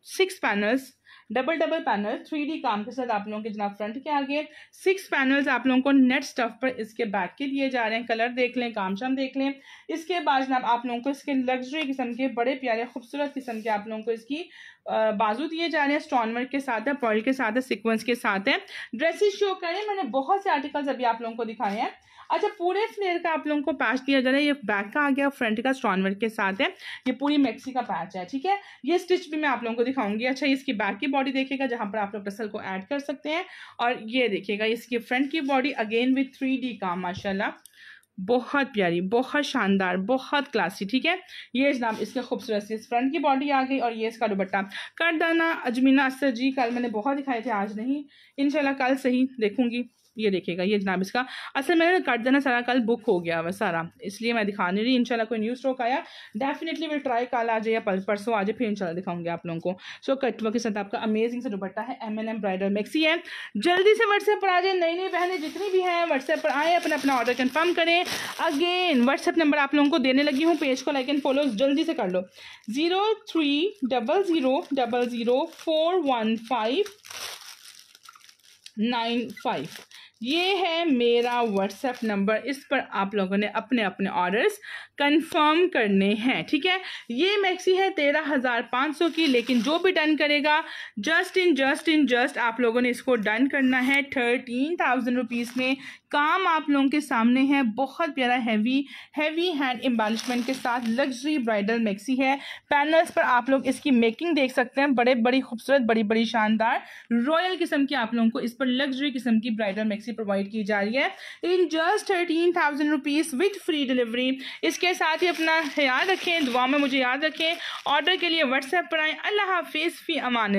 six panels double double panel three D काम के साथ आप लोगों के जनाब फ्रंट के आगे सिक्स पैनल्स आप लोगों को नेट स्टफ़ पर इसके बैक के दिए जा रहे हैं कलर देख लें काम शाम देख लें। इसके बाद जनाब आप लोगों को इसके लग्जरी किस्म के, बड़े प्यारे, खूबसूरत किस्म के आप लोगों को इसकी बाजू दिए जा रहे हैं स्टोन वर्क के साथ है पर्ल के साथ है सिक्वेंस के साथ है। ड्रेसेस शो करें, मैंने बहुत से आर्टिकल्स अभी आप लोगों को दिखाए हैं। अच्छा पूरे फ्लेयर का आप लोगों को पैच दिया जा रहा है। ये बैक का आ गया, फ्रंट का स्टोन वर्क के साथ है। ये पूरी मैक्सी का पैच है, ठीक है? ये स्टिच भी मैं आप लोगों को दिखाऊँगी। अच्छा इसकी बैक की बॉडी देखेगा जहाँ पर आप लोग टसल को ऐड कर सकते हैं। और ये देखिएगा, इसकी फ्रंट की बॉडी अगेन विथ थ्री काम माशाला बहुत प्यारी, बहुत शानदार, बहुत क्लासी, ठीक है? ये जनाब इसके खूबसूरत सी फ्रंट की बॉडी आ गई और ये इसका दुपट्टा। कर दाना अजमीना असर जी, कल मैंने बहुत दिखाए थे, आज नहीं। इनशाला कल सही देखूँगी। ये देखिएगा, ये जनाब इसका। असल में कट देना सारा कल बुक हो गया वह सारा, इसलिए मैं दिखा नहीं रही, इंशाल्लाह कोई न्यू स्टॉक आया डेफिनेटली विल ट्राई कल आ जाए या परसों आ जाए फिर इंशाल्लाह दिखाऊँगी आप लोगों को। सो कटवा के साथ आपका अमेजिंग से दुपट्टा है M N M bridal maxi है जल्दी से व्हाट्सएप पर आ जाए नई नई बहनें जितनी भी हैं व्हाट्सएप पर आए अपना अपना ऑर्डर कन्फर्म करें। अगेन व्हाट्सएप नंबर आप लोगों को देने लगी हूँ पेज को लाइक एंड फॉलो जल्दी से कर लो। Zero three double zero double zero four one five nine five ये है मेरा व्हाट्सएप नंबर इस पर आप लोगों ने अपने अपने ऑर्डर्स कंफर्म करने हैं, ठीक है? ये मैक्सी है तेरह हज़ार पाँच सौ की, लेकिन जो भी डन करेगा just in just in just आप लोगों ने इसको डन करना है। थर्टीन थाउज़ेंड रुपीज़ में काम आप लोगों के सामने है। बहुत प्यारा हैवी हैवी हैंड एम्बालिशमेंट के साथ लग्जरी ब्राइडल मैक्सी है। पैनल्स पर आप लोग इसकी मेकिंग देख सकते हैं। बड़े, बड़ी, खूबसूरत, बड़ी बड़ी शानदार रॉयल किस्म की आप लोगों को इस पर लग्जरी किस्म की ब्राइडल मैक्सी प्रोवाइड की जा रही है। In just thirteen thousand rupees with free delivery इसके साथ ही अपना ख्याल रखें, दुआ में मुझे याद रखें। ऑर्डर के लिए व्हाट्सएप पर आएँ। अल्लाह हाफिज़, फ़ी अमान